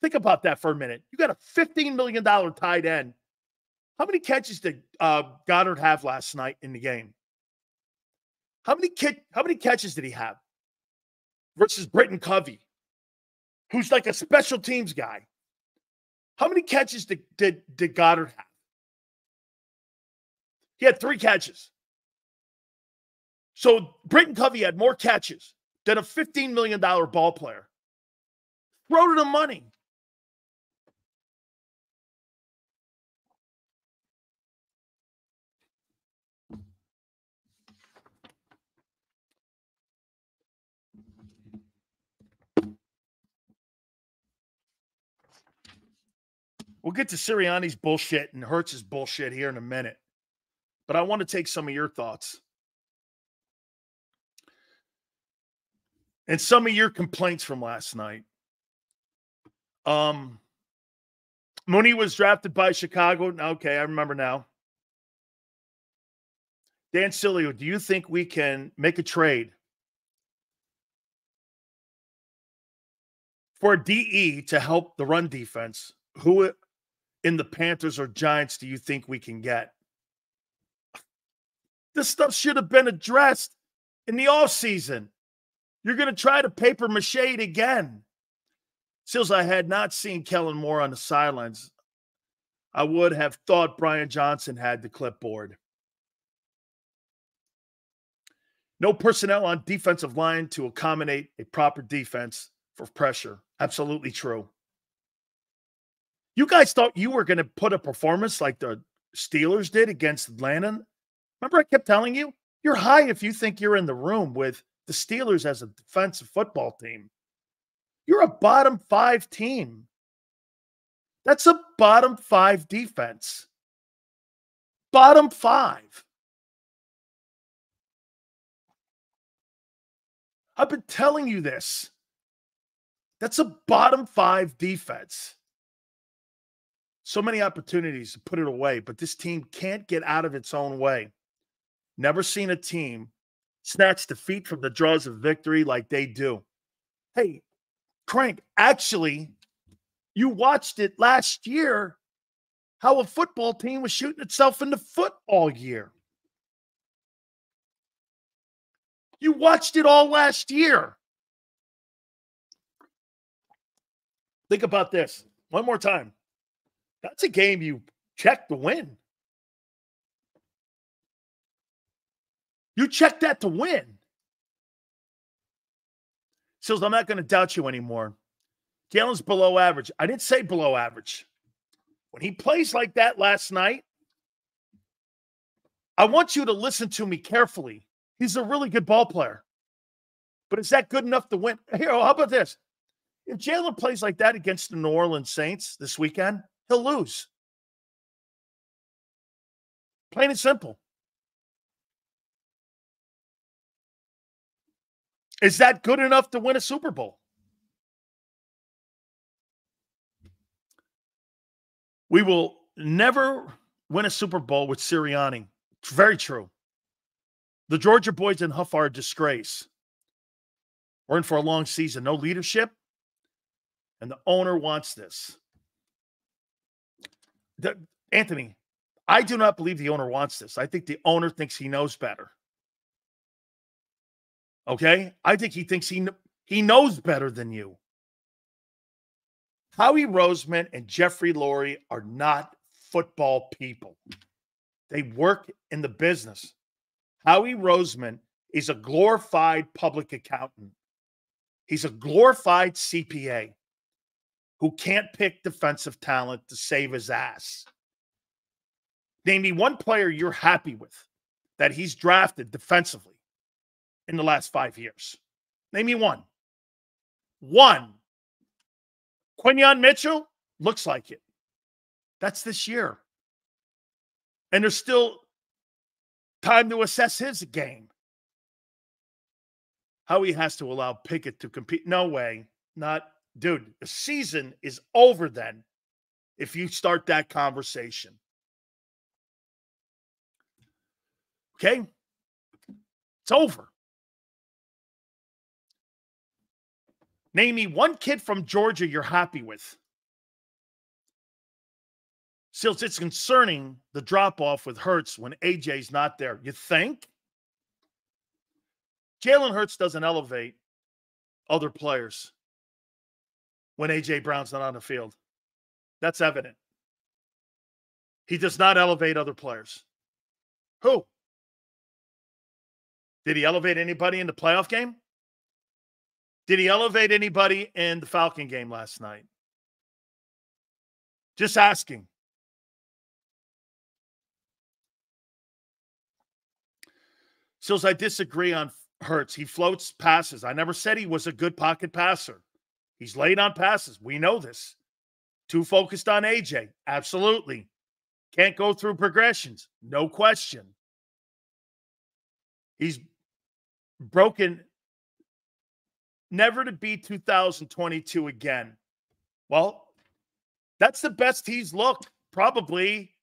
Speaker 1: Think about that for a minute. You got a $15 million tight end. How many catches did uh, Goedert have last night in the game? How many ki- how many catches did he have versus Britton Covey, who's like a special teams guy? How many catches did, did, did Goedert have? He had three catches. So Britton Covey had more catches than a $15 million ball player. Throw to the money. We'll get to Sirianni's bullshit and Hurts's bullshit here in a minute. But I want to take some of your thoughts. And some of your complaints from last night. Um Mooney was drafted by Chicago. Okay, I remember now. Dan Sileo, do you think we can make a trade for DE to help the run defense who in the Panthers or Giants do you think we can get? This stuff should have been addressed in the off season. You're going to try to paper mache it again. Since I had not seen Kellen Moore on the sidelines, I would have thought Brian Johnson had the clipboard. No personnel on defensive line to accommodate a proper defense for pressure. Absolutely true. You guys thought you were going to put a performance like the Steelers did against Atlanta. Remember, I kept telling you, you're high if you think you're in the room with the Steelers as a defensive football team. You're a bottom five team. That's a bottom five defense. Bottom five. I've been telling you this. That's a bottom five defense. So many opportunities to put it away, but this team can't get out of its own way. Never seen a team snatch defeat from the jaws of victory like they do. Hey, Crank, actually, you watched it last year how a football team was shooting itself in the foot all year. You watched it all last year. Think about this one more time. That's a game you check to win. You check that to win. Sills, I'm not going to doubt you anymore. Jalen's below average. I didn't say below average. When he plays like that last night, I want you to listen to me carefully. He's a really good ball player. But is that good enough to win? Here, how about this? If Jalen plays like that against the New Orleans Saints this weekend, he'll lose. Plain and simple. Is that good enough to win a Super Bowl? We will never win a Super Bowl with Sirianni. It's very true. The Georgia boys in Huff are a disgrace. We're in for a long season, no leadership, and the owner wants this. The, Anthony, I do not believe the owner wants this. I think the owner thinks he knows better. Okay? I think he thinks he he knows better than you. Howie Roseman and Jeffrey Lurie are not football people. They work in the business. Howie Roseman is a glorified public accountant. He's a glorified CPA who can't pick defensive talent to save his ass. Name me one player you're happy with that he's drafted defensively in the last five years. Name me one. One. Quinyon Mitchell looks like it. That's this year. And there's still time to assess his game. Howie has to allow Pickett to compete. No way. Not, dude, the season is over then if you start that conversation. Okay? It's over. Name me one kid from Georgia you're happy with. Sills, it's concerning the drop off with Hurts when AJ's not there. You think? Jalen Hurts doesn't elevate other players when AJ Brown's not on the field. That's evident. He does not elevate other players. Who? Did he elevate anybody in the playoff game? Did he elevate anybody in the Falcon game last night? Just asking. Sills, I disagree on Hurts. He floats passes. I never said he was a good pocket passer. He's late on passes. We know this. Too focused on AJ. Absolutely. Can't go through progressions. No question. He's broken never to be 2022 again. Well, that's the best he's looked probably.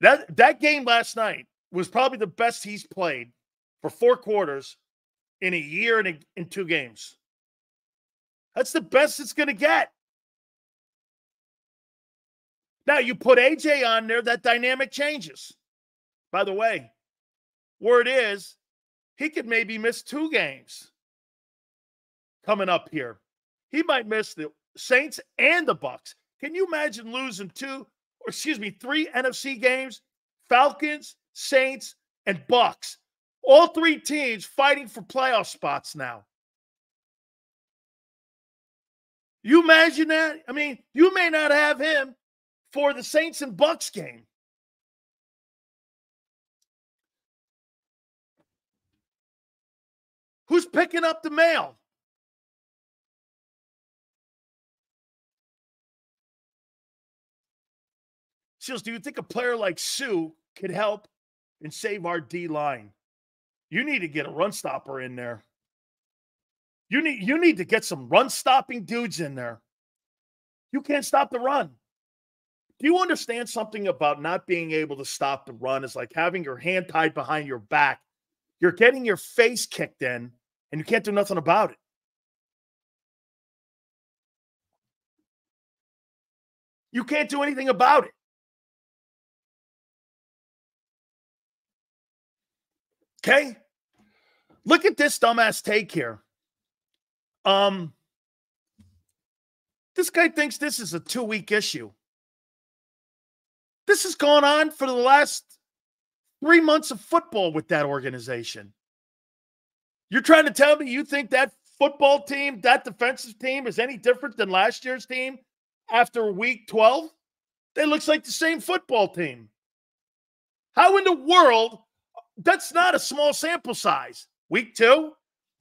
Speaker 1: That that game last night was probably the best he's played for four quarters in a year and in, in two games. That's the best it's going to get. Now you put AJ on there, that dynamic changes. By the way, word is he could maybe miss two games coming up here. He might miss the Saints and the Bucks. Can you imagine losing two, or excuse me, three NFC games? Falcons, Saints, and Bucks. All three teams fighting for playoff spots now. You imagine that? I mean, you may not have him for the Saints and Bucks game. Who's picking up the mail? Do you think a player like Suh could help and save our D line? You need to get a run stopper in there. You need you need to get some run stopping dudes in there. You can't stop the run. Do you understand something about not being able to stop the run is like having your hand tied behind your back. You're getting your face kicked in and you can't do nothing about it. You can't do anything about it. Okay? Look at this dumbass take here. Um, this guy thinks this is a two week issue. This has gone on for the last three months of football with that organization. You're trying to tell me you think that football team, that defensive team, is any different than last year's team after week 12? They looks like the same football team. How in the world? That's not a small sample size. Week two?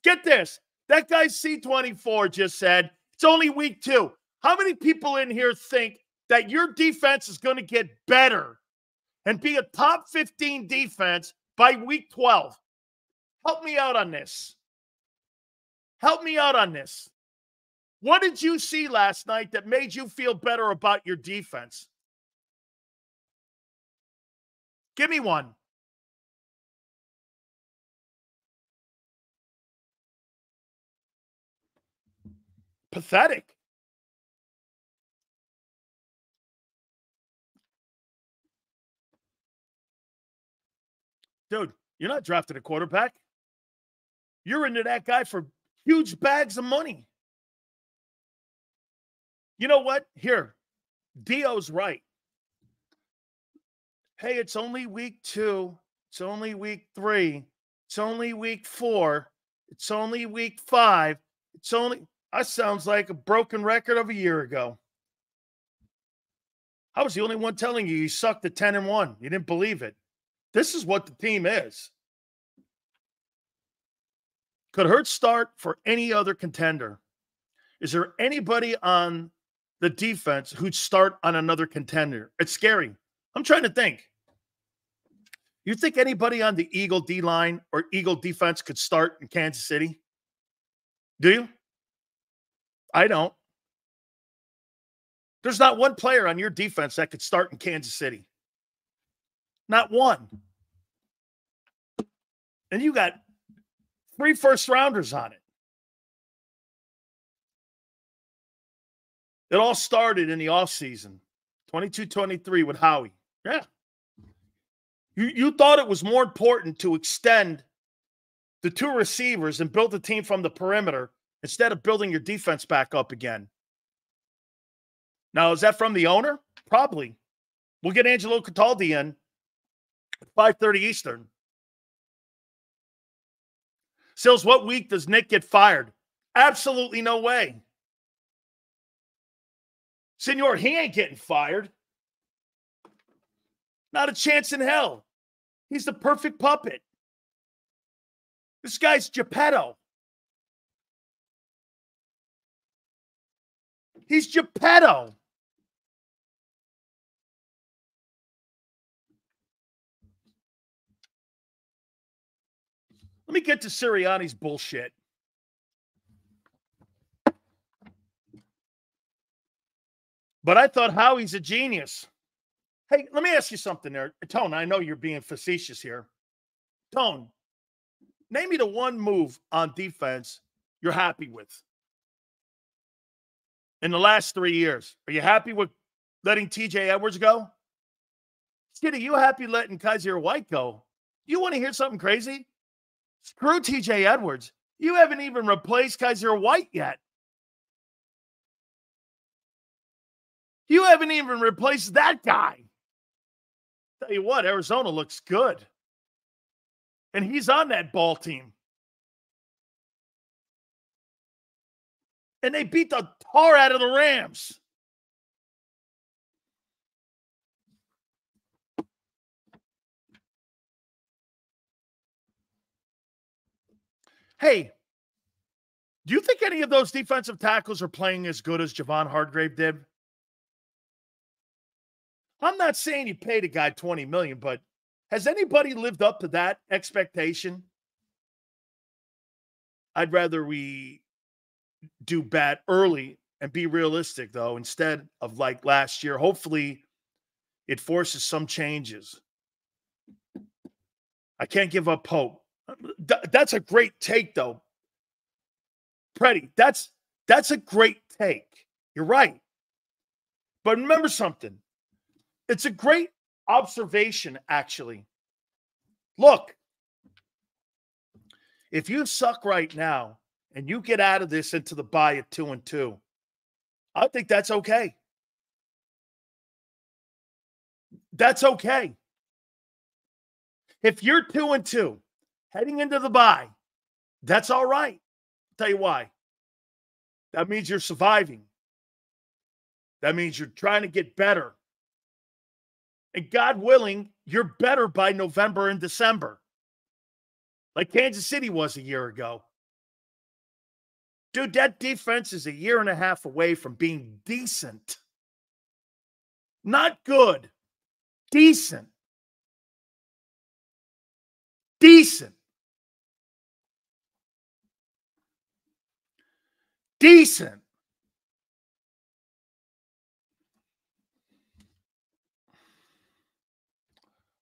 Speaker 1: Get this. That guy C24 just said it's only week two. How many people in here think that your defense is going to get better and be a top 15 defense by week 12? Help me out on this. Help me out on this. What did you see last night that made you feel better about your defense? Give me one. Pathetic. Dude, you're not drafting a quarterback. You're into that guy for huge bags of money. You know what? Here, Dio's right. Hey, it's only week two. It's only week three. It's only week four. It's only week five. It's only. That sounds like a broken record of a year ago. I was the only one telling you you sucked at 10 and 1. You didn't believe it. This is what the team is. Could Hurt start for any other contender? Is there anybody on the defense who'd start on another contender? It's scary. I'm trying to think. You think anybody on the Eagle D line or Eagle defense could start in Kansas City? Do you? I don't. There's not one player on your defense that could start in Kansas City. Not one. And you got three first rounders on it. It all started in the offseason, 22 23 with Howie. Yeah. You, you thought it was more important to extend the two receivers and build the team from the perimeter instead of building your defense back up again. Now, is that from the owner? Probably. We'll get Angelo Cataldi in at 5:30 Eastern. Sills, what week does Nick get fired? Absolutely no way. Senor, he ain't getting fired. Not a chance in hell. He's the perfect puppet. This guy's Geppetto. He's Geppetto. Let me get to Sirianni's bullshit. But I thought Howie's a genius. Hey, let me ask you something there. Tone, I know you're being facetious here. Tone, name me the one move on defense you're happy with in the last three years. Are you happy with letting TJ Edwards go? Skinny, you happy letting Kyzir White go? You want to hear something crazy? Screw TJ Edwards. You haven't even replaced Kyzir White yet. You haven't even replaced that guy. Tell you what, Arizona looks good. And he's on that ball team. And they beat the tar out of the Rams. Hey, do you think any of those defensive tackles are playing as good as Javon Hargrave did? I'm not saying you paid a guy 20 million, but has anybody lived up to that expectation? I'd rather we do bad early and be realistic, though, instead of like last year. Hopefully, it forces some changes. I can't give up hope. Uh, uh, Th- that's a great take, though. Preddy, that's that's a great take. You're right. But remember something. It's a great observation, actually. Look, if you suck right now and you get out of this into the bye at two and two, I think that's okay. That's okay. If you're two and two heading into the bye, that's all right. I'll tell you why. That means you're surviving. That means you're trying to get better. And God willing, you're better by November and December, like Kansas City was a year ago. Dude, that defense is a year and a half away from being decent. Not good, decent. Decent. Decent.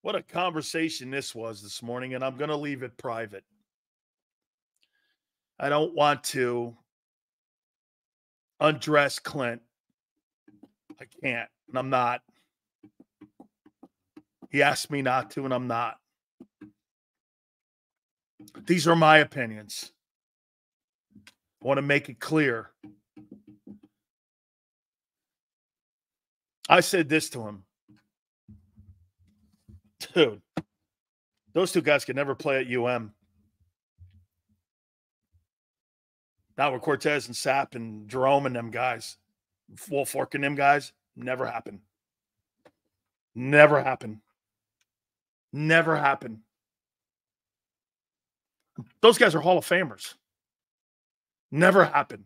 Speaker 1: What a conversation this was this morning, and I'm going to leave it private. I don't want to undress Clint. I can't, and I'm not. He asked me not to, and I'm not. These are my opinions. I want to make it clear. I said this to him Dude, those two guys could never play at UM. Not with Cortez and Sapp and Jerome and them guys. Wolf Fork and them guys. Never happen. Never happen. Never happen. Those guys are Hall of Famers. Never happen.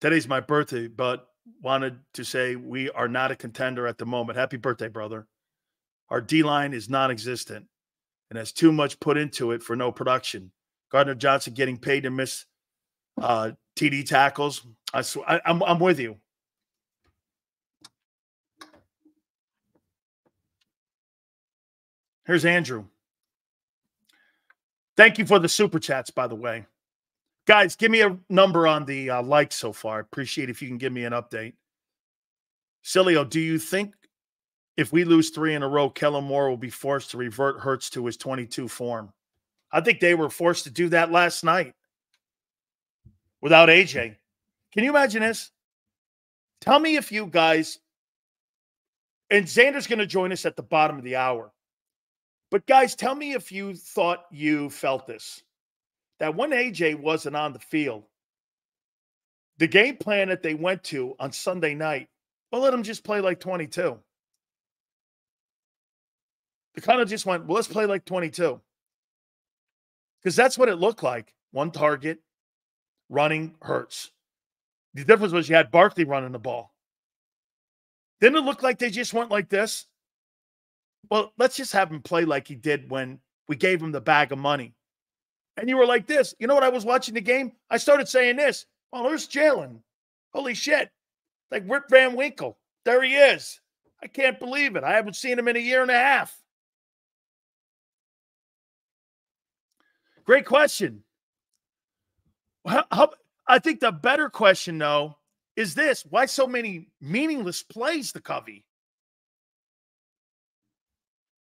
Speaker 1: Today's my birthday, but wanted to say we are not a contender at the moment. Happy birthday, brother. Our D line is non existent and has too much put into it for no production. Gardner Johnson getting paid to miss uh, TD tackles. I sw- I, I'm, I'm with you. Here's Andrew. Thank you for the super chats, by the way. Guys, give me a number on the uh, likes so far. Appreciate if you can give me an update. Sileo, do you think if we lose three in a row, Kellen Moore will be forced to revert Hurts to his 22 form? I think they were forced to do that last night without AJ. Can you imagine this? Tell me if you guys, and Xander's going to join us at the bottom of the hour. But guys, tell me if you thought you felt this that when AJ wasn't on the field, the game plan that they went to on Sunday night, well, let him just play like 22. They kind of just went, well, let's play like 22. Because that's what it looked like. One target, running hurts. The difference was you had Barkley running the ball. Didn't it look like they just went like this? Well, let's just have him play like he did when we gave him the bag of money and you were like this. You know what? I was watching the game. I started saying this. Oh, there's Jalen. Holy shit. Like Rip Van Winkle. There he is. I can't believe it. I haven't seen him in a year and a half. Great question. How, how, I think the better question, though, is this why so many meaningless plays to Covey?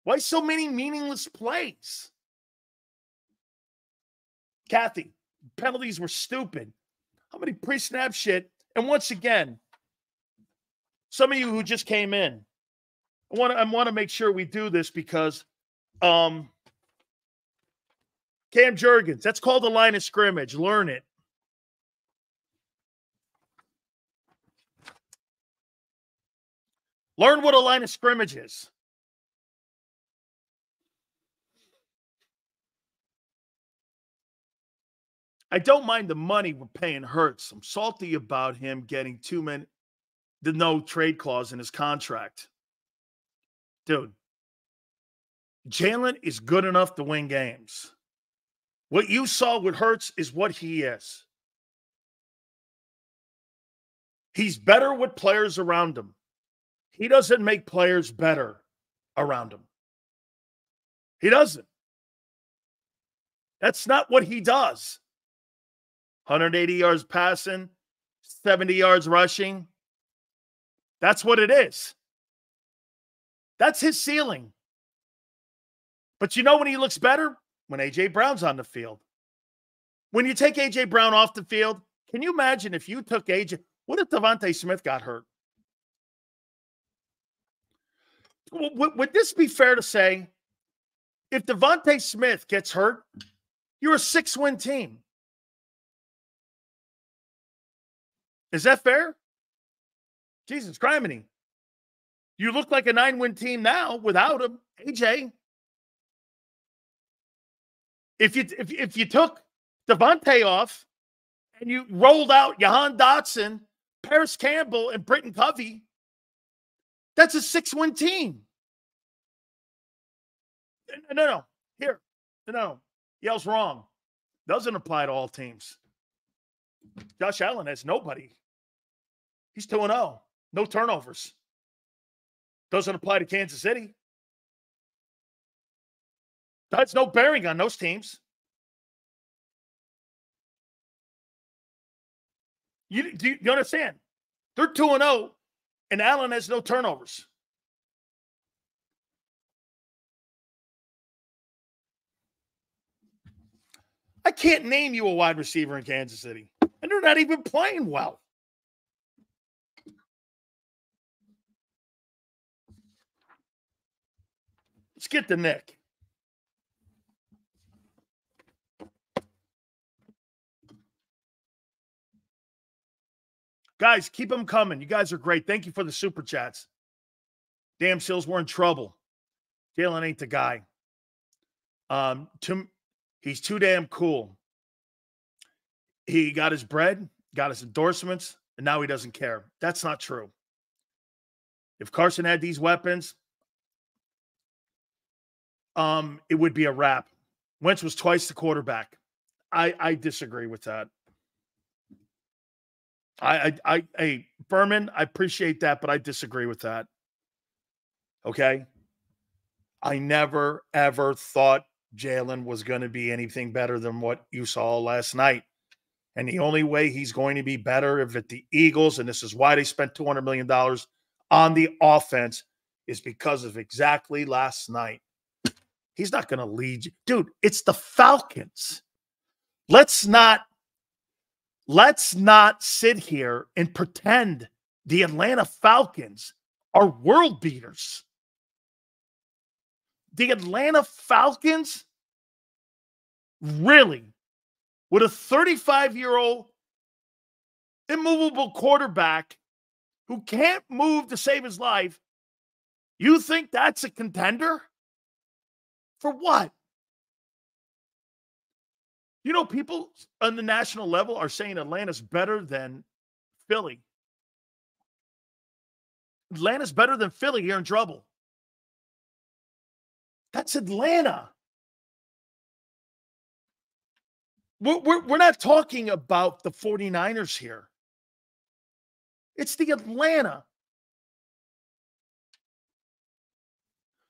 Speaker 1: Why so many meaningless plays? Kathy, penalties were stupid. How many pre snap shit? And once again, some of you who just came in, I want to I want to make sure we do this because um Cam Jurgens, that's called the line of scrimmage. Learn it. Learn what a line of scrimmage is. I don't mind the money we're paying Hurts. I'm salty about him getting too many the no trade clause in his contract. Dude, Jalen is good enough to win games. What you saw with Hurts is what he is. He's better with players around him. He doesn't make players better around him. He doesn't. That's not what he does. 180 yards passing, 70 yards rushing. That's what it is. That's his ceiling. But you know when he looks better? When AJ Brown's on the field. When you take AJ Brown off the field, can you imagine if you took AJ? What if DeVonta Smith got hurt? Would, would this be fair to say? If DeVonta Smith gets hurt, you're a six win team. Is that fair? Jesus criminy. You look like a nine win team now without him, AJ. If you if, if you took DeVonta off and you rolled out Jahan Dotson, Parris Campbell, and Britton Covey, that's a six win team. No, no, here. No, Yell's wrong. Doesn't apply to all teams. Josh Allen has nobody. He's 2 0. No turnovers. Doesn't apply to Kansas City. That's no bearing on those teams. You, do you, understand? They're 2 and 0, and Allen has no turnovers. I can't name you a wide receiver in Kansas City, and they're not even playing well. Let's get to Nick. Guys, keep them coming. You guys are great. Thank you for the super chats. Damn Sills, we're in trouble. Jalen ain't the guy. Um, to, he's too damn cool. He got his bread, got his endorsements, and now he doesn't care. That's not true. If Carson had these weapons, um, it would be a wrap. Wentz was twice the quarterback. I, I disagree with that. I, I, I, hey, Berman, I appreciate that, but I disagree with that. Okay. I never, ever thought Jalen was going to be anything better than what you saw last night. And the only way he's going to be better if at the Eagles, and this is why they spent $200 million on the offense, is because of exactly last night. He's not going to lead you. Dude, it's the Falcons. Let's not let's not sit here and pretend the Atlanta Falcons are world beaters. The Atlanta Falcons really with a 35 year old immovable quarterback who can't move to save his life, you think that's a contender? For what? You know, people on the national level are saying Atlanta's better than Philly. Atlanta's better than Philly. You're in trouble. That's Atlanta. We're, we're, we're not talking about the 49ers here. It's the Atlanta.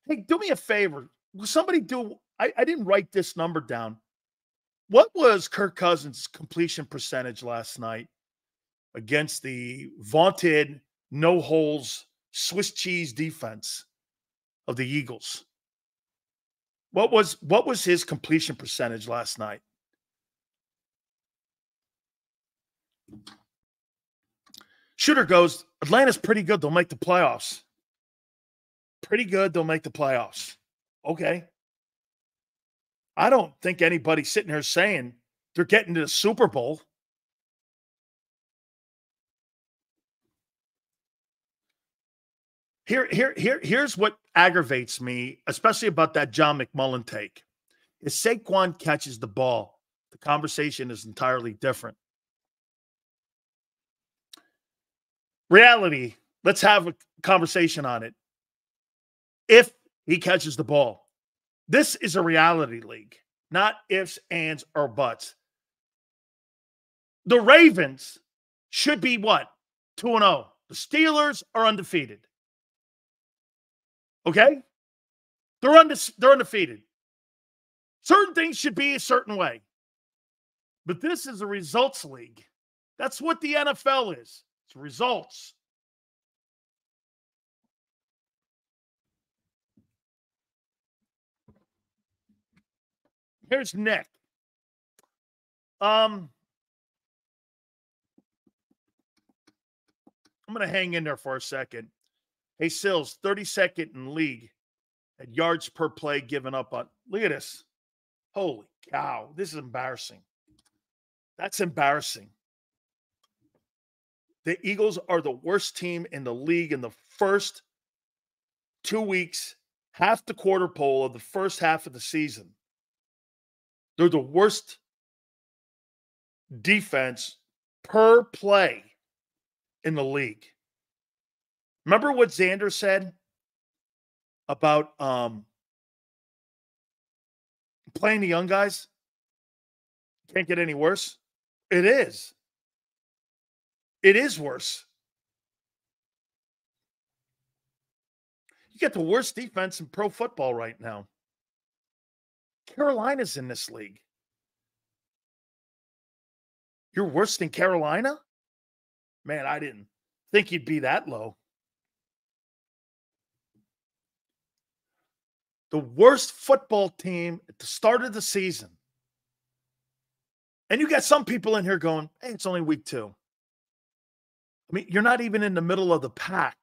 Speaker 1: Hey, do me a favor. Will somebody do? I, I didn't write this number down. What was Kirk Cousins' completion percentage last night? against the vaunted no holes Swiss cheese defense of the Eagles. What was what was his completion percentage last night? Shooter goes, Atlanta's pretty good. They'll make the playoffs. Pretty good. They'll make the playoffs. Okay. I don't think anybody's sitting here saying they're getting to the Super Bowl. Here, here, here, here's what aggravates me, especially about that John McMullen take. If Saquon catches the ball, the conversation is entirely different. Reality, let's have a conversation on it. If he catches the ball, this is a reality league, not ifs, ands, or buts. The Ravens should be what? 2 0. The Steelers are undefeated. Okay? They're, unde- they're undefeated. Certain things should be a certain way. But this is a results league. That's what the NFL is. It's results. Here's Nick. Um, I'm going to hang in there for a second. Hey, Sills, 32nd in league at yards per play given up on. Look at this. Holy cow. This is embarrassing. That's embarrassing. The Eagles are the worst team in the league in the first two weeks, half the quarter pole of the first half of the season. They're the worst defense per play in the league. Remember what Xander said about um, playing the young guys? Can't get any worse. It is. It is worse. You get the worst defense in pro football right now. Carolina's in this league. You're worse than Carolina? Man, I didn't think you'd be that low. The worst football team at the start of the season. And you got some people in here going, hey, it's only week two. I mean, you're not even in the middle of the pack.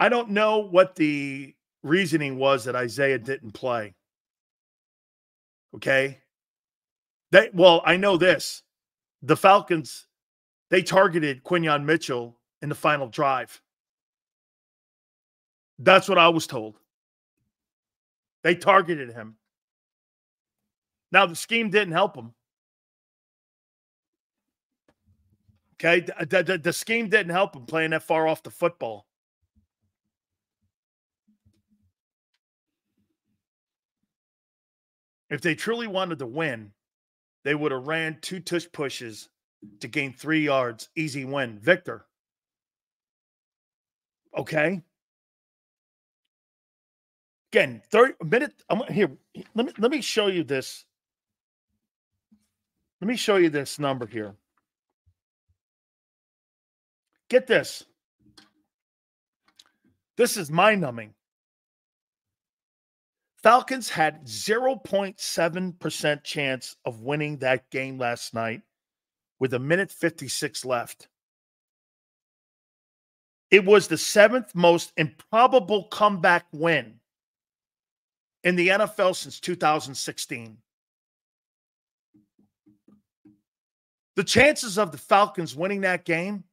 Speaker 1: I don't know what the reasoning was that Isaiah didn't play. Okay. They well, I know this. The Falcons, they targeted Quinyon Mitchell in the final drive. That's what I was told. They targeted him. Now the scheme didn't help him. Okay, the, the, the scheme didn't help him playing that far off the football. If they truly wanted to win, they would have ran two tush pushes to gain three yards. Easy win. Victor. Okay. Again, third minute. I'm here. Let me let me show you this. Let me show you this number here. Get this. This is mind numbing. Falcons had 0.7% chance of winning that game last night with a minute 56 left. It was the seventh most improbable comeback win in the NFL since 2016. The chances of the Falcons winning that game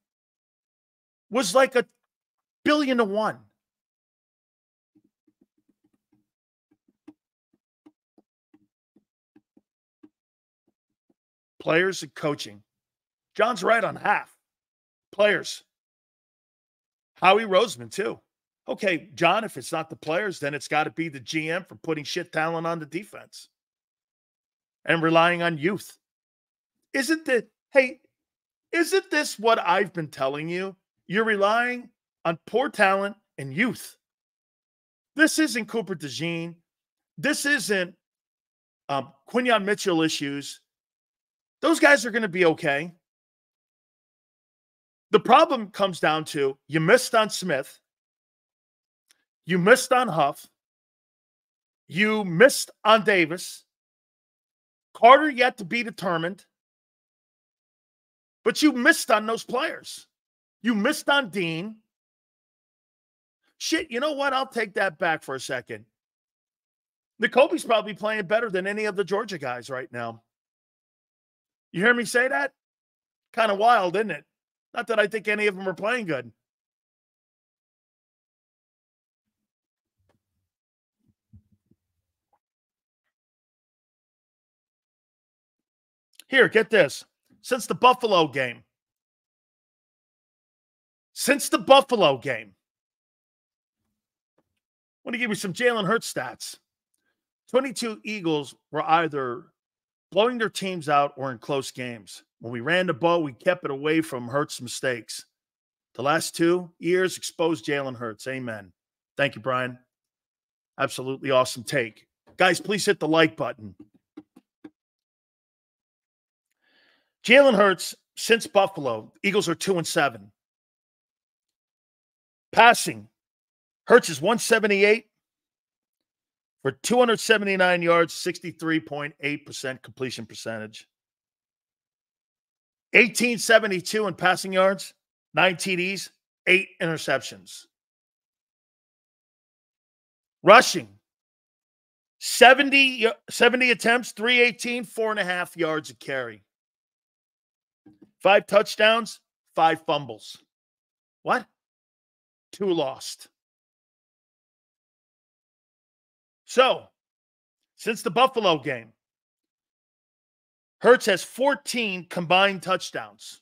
Speaker 1: was like a billion to one. Players and coaching. John's right on half. Players. Howie Roseman, too. Okay, John, if it's not the players, then it's got to be the GM for putting shit talent on the defense and relying on youth. Isn't the hey, isn't this what I've been telling you? You're relying on poor talent and youth. This isn't Cooper DeJean. This isn't um, Quinyon Mitchell issues. Those guys are going to be okay. The problem comes down to you missed on Smith, you missed on Huff, you missed on Davis, Carter yet to be determined, but you missed on those players. You missed on Dean. Shit, you know what? I'll take that back for a second. Nakobe's probably playing better than any of the Georgia guys right now. You hear me say that? Kind of wild, isn't it? Not that I think any of them are playing good. Here, get this. Since the Buffalo game, since the Buffalo game, I want to give you some Jalen Hurts stats. 22 Eagles were either blowing their teams out or in close games. When we ran the ball, we kept it away from Hurts' mistakes. The last two years exposed Jalen Hurts. Amen. Thank you, Brian. Absolutely awesome take. Guys, please hit the like button. Jalen Hurts, since Buffalo, Eagles are two and seven. Passing, Hurts is 178 for 279 yards, 63.8% completion percentage. 1872 in passing yards, nine TDs, eight interceptions. Rushing, 70, 70 attempts, 318, four and a half yards a carry. Five touchdowns, five fumbles. What? Two lost. So, since the Buffalo game, Hurts has 14 combined touchdowns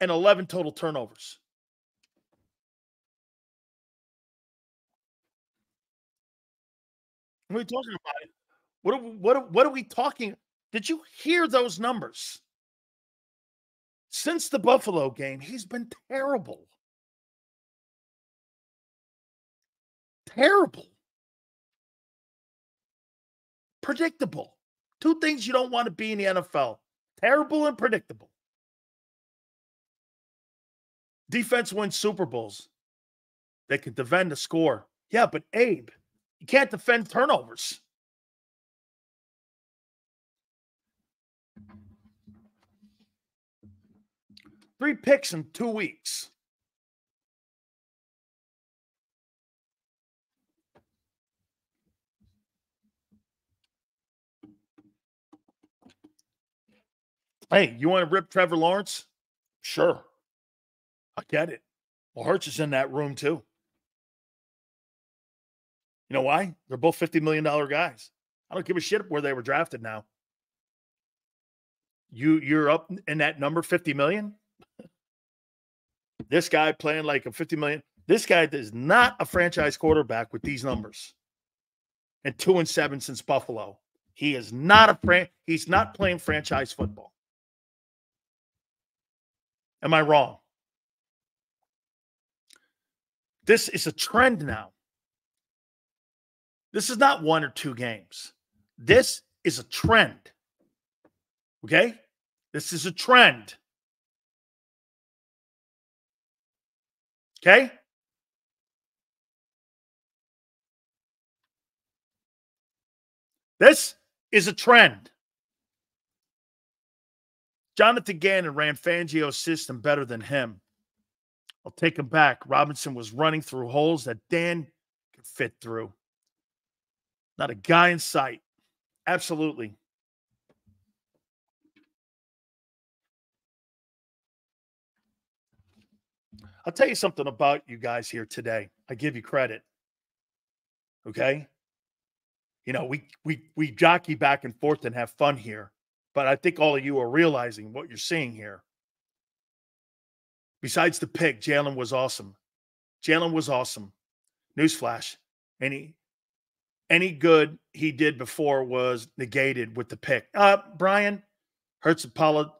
Speaker 1: and 11 total turnovers. What are we talking about? What are, what are, what are we talking? Did you hear those numbers? Since the Buffalo game, he's been terrible. Terrible predictable. Two things you don't want to be in the NFL terrible and predictable. Defense wins Super Bowls. They can defend the score. Yeah, but Abe, you can't defend turnovers. Three picks in two weeks. Hey, you want to rip Trevor Lawrence? Sure. I get it. Well, Hurts is in that room too. You know why? They're both $50 million guys. I don't give a shit where they were drafted now. You you're up in that number 50 million. this guy playing like a 50 million. This guy is not a franchise quarterback with these numbers. And two and seven since Buffalo. He is not a fran- he's not playing franchise football. Am I wrong? This is a trend now. This is not one or two games. This is a trend. Okay? This is a trend. Okay? This is a trend. Jonathan Gannon ran Fangio's system better than him. I'll take him back. Robinson was running through holes that Dan could fit through. Not a guy in sight. Absolutely. I'll tell you something about you guys here today. I give you credit. Okay? You know, we we we jockey back and forth and have fun here. But I think all of you are realizing what you're seeing here. Besides the pick, Jalen was awesome. Jalen was awesome. Newsflash. Any any good he did before was negated with the pick. Uh, Brian, Hurts apolo-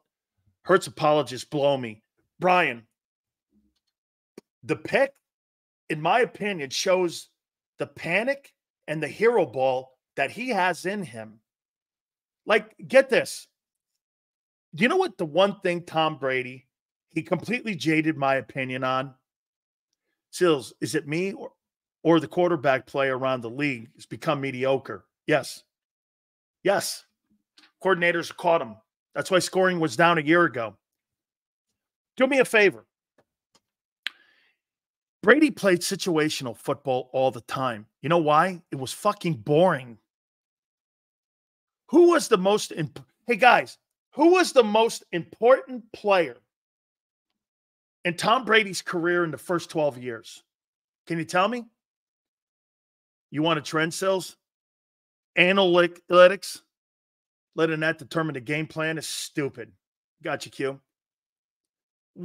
Speaker 1: Hurts apologists blow me. Brian, the pick, in my opinion, shows the panic and the hero ball that he has in him. Like, get this. Do you know what the one thing Tom Brady, he completely jaded my opinion on? Sills, is it me or, or the quarterback play around the league has become mediocre? Yes. Yes. Coordinators caught him. That's why scoring was down a year ago. Do me a favor. Brady played situational football all the time. You know why? It was fucking boring. Who was the most imp- Hey guys, who was the most important player in Tom Brady's career in the first 12 years? Can you tell me? You want a trend sales? Analytics? Letting that determine the game plan is stupid. Got you, Q.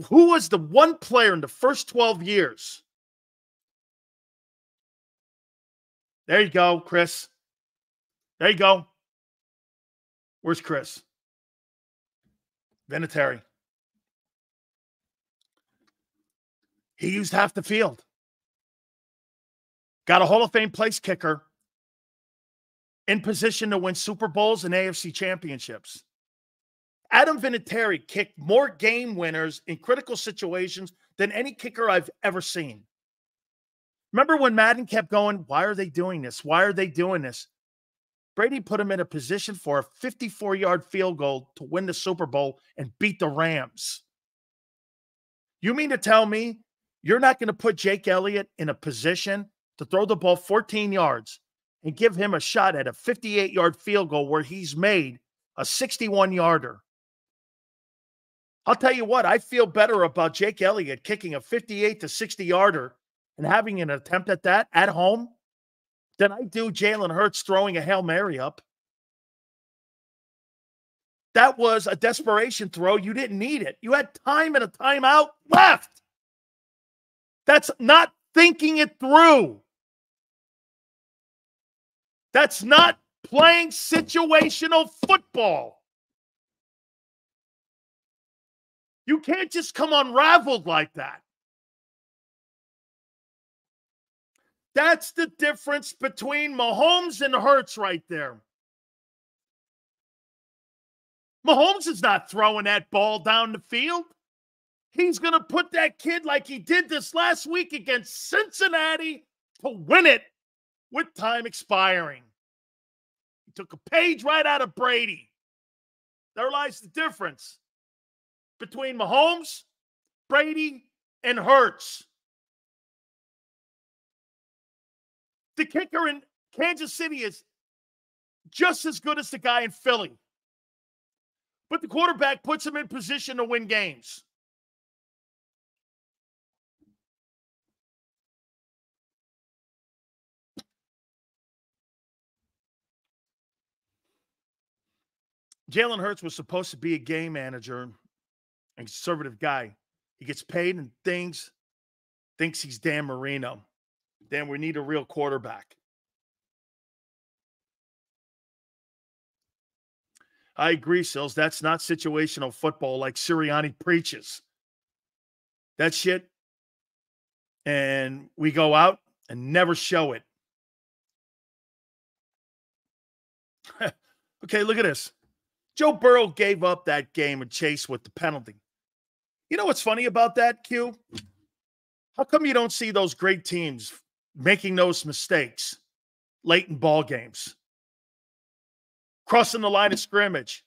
Speaker 1: Who was the one player in the first 12 years? There you go, Chris. There you go. Where's Chris? Vinatieri. He used half the field. Got a Hall of Fame place kicker in position to win Super Bowls and AFC championships. Adam Vinatieri kicked more game winners in critical situations than any kicker I've ever seen. Remember when Madden kept going, why are they doing this? Why are they doing this? Brady put him in a position for a 54 yard field goal to win the Super Bowl and beat the Rams. You mean to tell me you're not going to put Jake Elliott in a position to throw the ball 14 yards and give him a shot at a 58 yard field goal where he's made a 61 yarder? I'll tell you what, I feel better about Jake Elliott kicking a 58 to 60 yarder and having an attempt at that at home than I do Jalen Hurts throwing a Hail Mary up. That was a desperation throw. You didn't need it. You had time and a timeout left. That's not thinking it through. That's not playing situational football. You can't just come unraveled like that. That's the difference between Mahomes and Hurts right there. Mahomes is not throwing that ball down the field. He's going to put that kid like he did this last week against Cincinnati to win it with time expiring. He took a page right out of Brady. There lies the difference between Mahomes, Brady, and Hurts. The kicker in Kansas City is just as good as the guy in Philly. But the quarterback puts him in position to win games. Jalen Hurts was supposed to be a game manager and conservative guy. He gets paid and things, thinks he's Dan Marino then we need a real quarterback. I agree, Sills. That's not situational football like Sirianni preaches. That shit. And we go out and never show it. <laughs> okay, look at this. Joe Burrow gave up that game and chase with the penalty. You know what's funny about that, Q? How come you don't see those great teams making those mistakes late in ball games, crossing the line of scrimmage,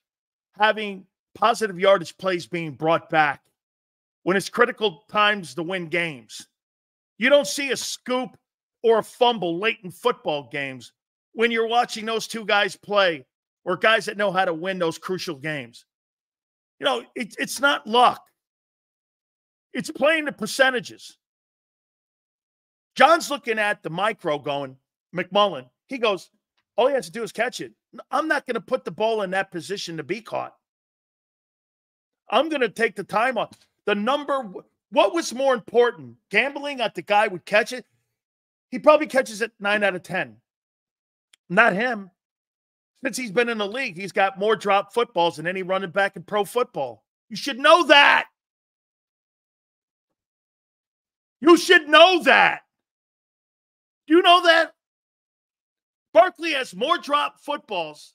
Speaker 1: having positive yardage plays being brought back when it's critical times to win games. You don't see a scoop or a fumble late in football games when you're watching those two guys play or guys that know how to win those crucial games. You know, it, it's not luck. It's playing the percentages. John's looking at the micro going, McMullen. He goes, all he has to do is catch it. I'm not going to put the ball in that position to be caught. I'm going to take the time off. The number, what was more important? Gambling that the guy would catch it? He probably catches it nine out of 10. Not him. Since he's been in the league, he's got more drop footballs than any running back in pro football. You should know that. You should know that. Do you know that? Barkley has more drop footballs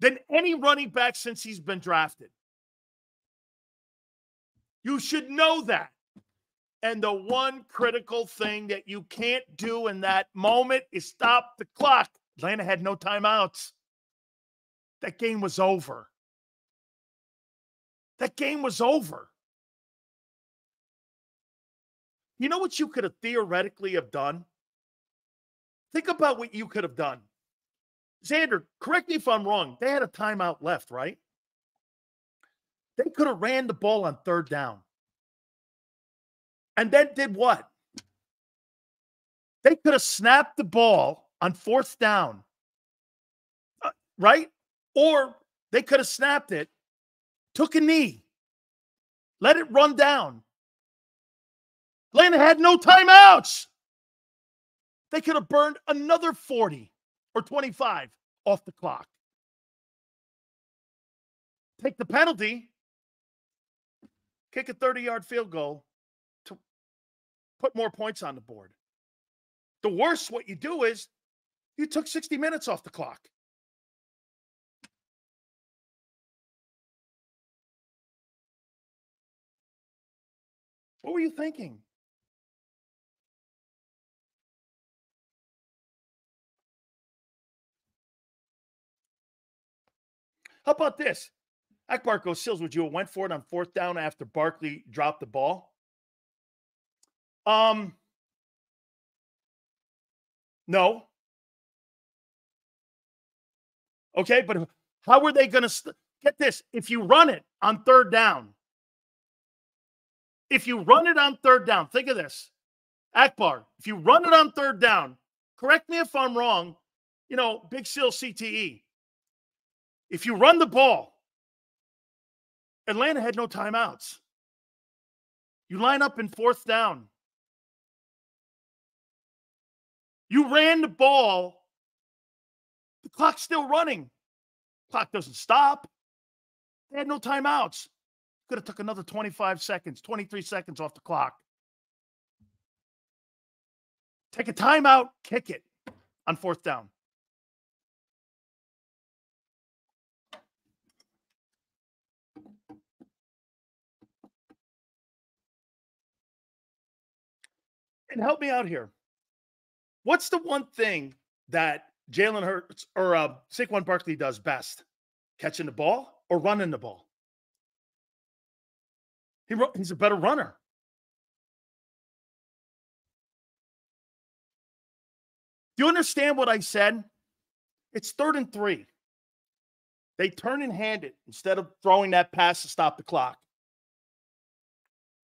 Speaker 1: than any running back since he's been drafted. You should know that. And the one critical thing that you can't do in that moment is stop the clock. Atlanta had no timeouts. That game was over. That game was over. You know what you could have theoretically have done? Think about what you could have done. Xander, correct me if I'm wrong. They had a timeout left, right? They could have ran the ball on third down. And then did what? They could have snapped the ball on fourth down, uh, right? Or they could have snapped it, took a knee, let it run down. Atlanta had no timeouts. They could have burned another 40 or 25 off the clock. Take the penalty, kick a 30 yard field goal to put more points on the board. The worst, what you do is you took 60 minutes off the clock. What were you thinking? How about this? Akbar goes, Sills, would you have went for it on fourth down after Barkley dropped the ball? Um, no. Okay, but how are they going to st- get this? If you run it on third down, if you run it on third down, think of this, Akbar. If you run it on third down, correct me if I'm wrong. You know, Big Seal CTE. If you run the ball, Atlanta had no timeouts. You line up in fourth down. You ran the ball. The clock's still running. Clock doesn't stop. They had no timeouts. Could have took another 25 seconds, 23 seconds off the clock. Take a timeout, kick it on fourth down. And help me out here. What's the one thing that Jalen Hurts or uh, Saquon Barkley does best? Catching the ball or running the ball? He, he's a better runner. Do you understand what I said? It's third and three. They turn and hand it instead of throwing that pass to stop the clock.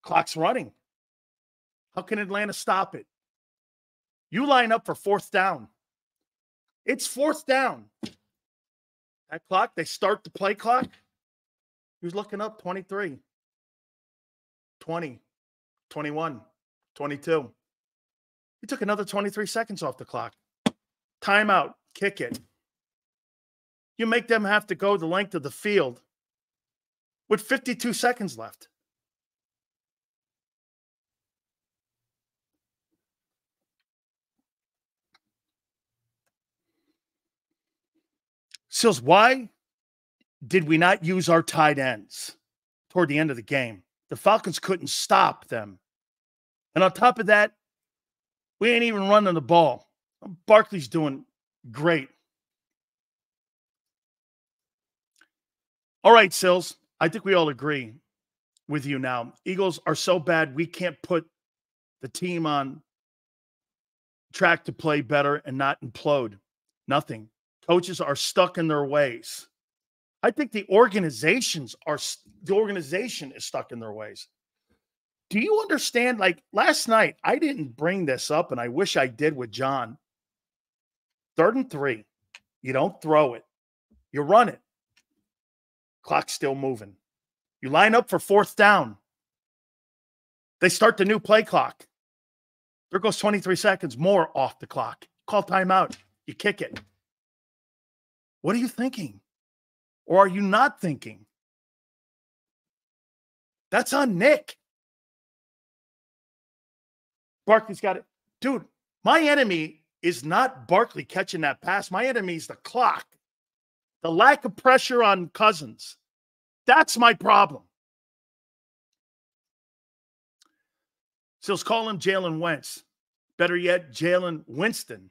Speaker 1: Clock's running. How can Atlanta stop it? You line up for fourth down. It's fourth down. That clock, they start the play clock. Who's looking up? 23, 20, 21, 22. He took another 23 seconds off the clock. Timeout, kick it. You make them have to go the length of the field with 52 seconds left. Sills, why did we not use our tight ends toward the end of the game? The Falcons couldn't stop them. And on top of that, we ain't even running the ball. Barkley's doing great. All right, Sills. I think we all agree with you now. Eagles are so bad, we can't put the team on track to play better and not implode. Nothing. Coaches are stuck in their ways. I think the organizations are the organization is stuck in their ways. Do you understand? Like last night, I didn't bring this up, and I wish I did with John. Third and three, you don't throw it, you run it. Clock's still moving. You line up for fourth down. They start the new play clock. There goes 23 seconds more off the clock. Call timeout. You kick it. What are you thinking? Or are you not thinking? That's on Nick. Barkley's got it. Dude, my enemy is not Barkley catching that pass. My enemy is the clock, the lack of pressure on Cousins. That's my problem. So let's call him Jalen Wentz. Better yet, Jalen Winston.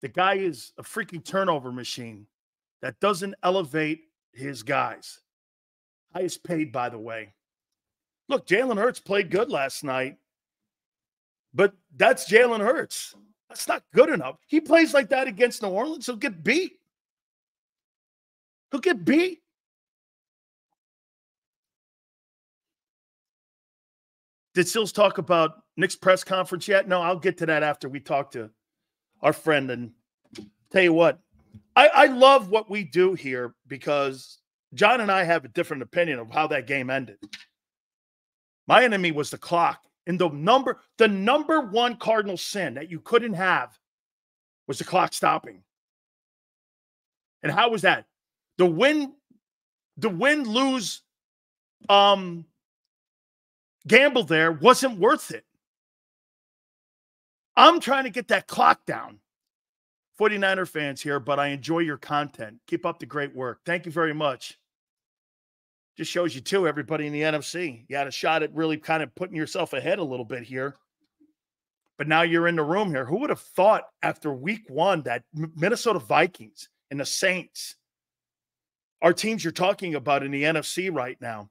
Speaker 1: The guy is a freaking turnover machine that doesn't elevate his guys. Highest paid, by the way. Look, Jalen Hurts played good last night, but that's Jalen Hurts. That's not good enough. He plays like that against New Orleans, he'll get beat. He'll get beat. Did Sills talk about Nick's press conference yet? No, I'll get to that after we talk to our friend. And tell you what, I, I love what we do here because John and I have a different opinion of how that game ended. My enemy was the clock. And the number, the number one cardinal sin that you couldn't have was the clock stopping. And how was that? The win, the win lose um gamble there wasn't worth it. I'm trying to get that clock down. 49er fans here, but I enjoy your content. Keep up the great work. Thank you very much. Just shows you, too, everybody in the NFC. You had a shot at really kind of putting yourself ahead a little bit here. But now you're in the room here. Who would have thought after week one that Minnesota Vikings and the Saints are teams you're talking about in the NFC right now?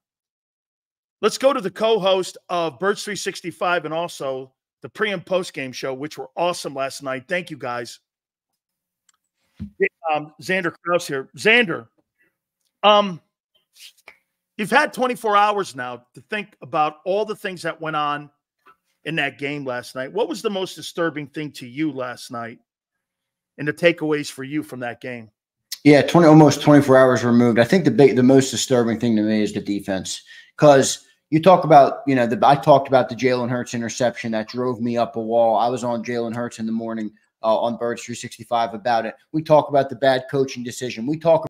Speaker 1: Let's go to the co host of Birds 365 and also the pre and post game show, which were awesome last night. Thank you guys. Um, Xander Kraus here. Xander, um, You've had 24 hours now to think about all the things that went on in that game last night. What was the most disturbing thing to you last night and the takeaways for you from that game?
Speaker 2: Yeah, 20 almost 24 hours removed. I think the big the most disturbing thing to me is the defense. Cause you talk about, you know, the I talked about the Jalen Hurts interception that drove me up a wall. I was on Jalen Hurts in the morning uh, on Birds 365 about it. We talk about the bad coaching decision. We talk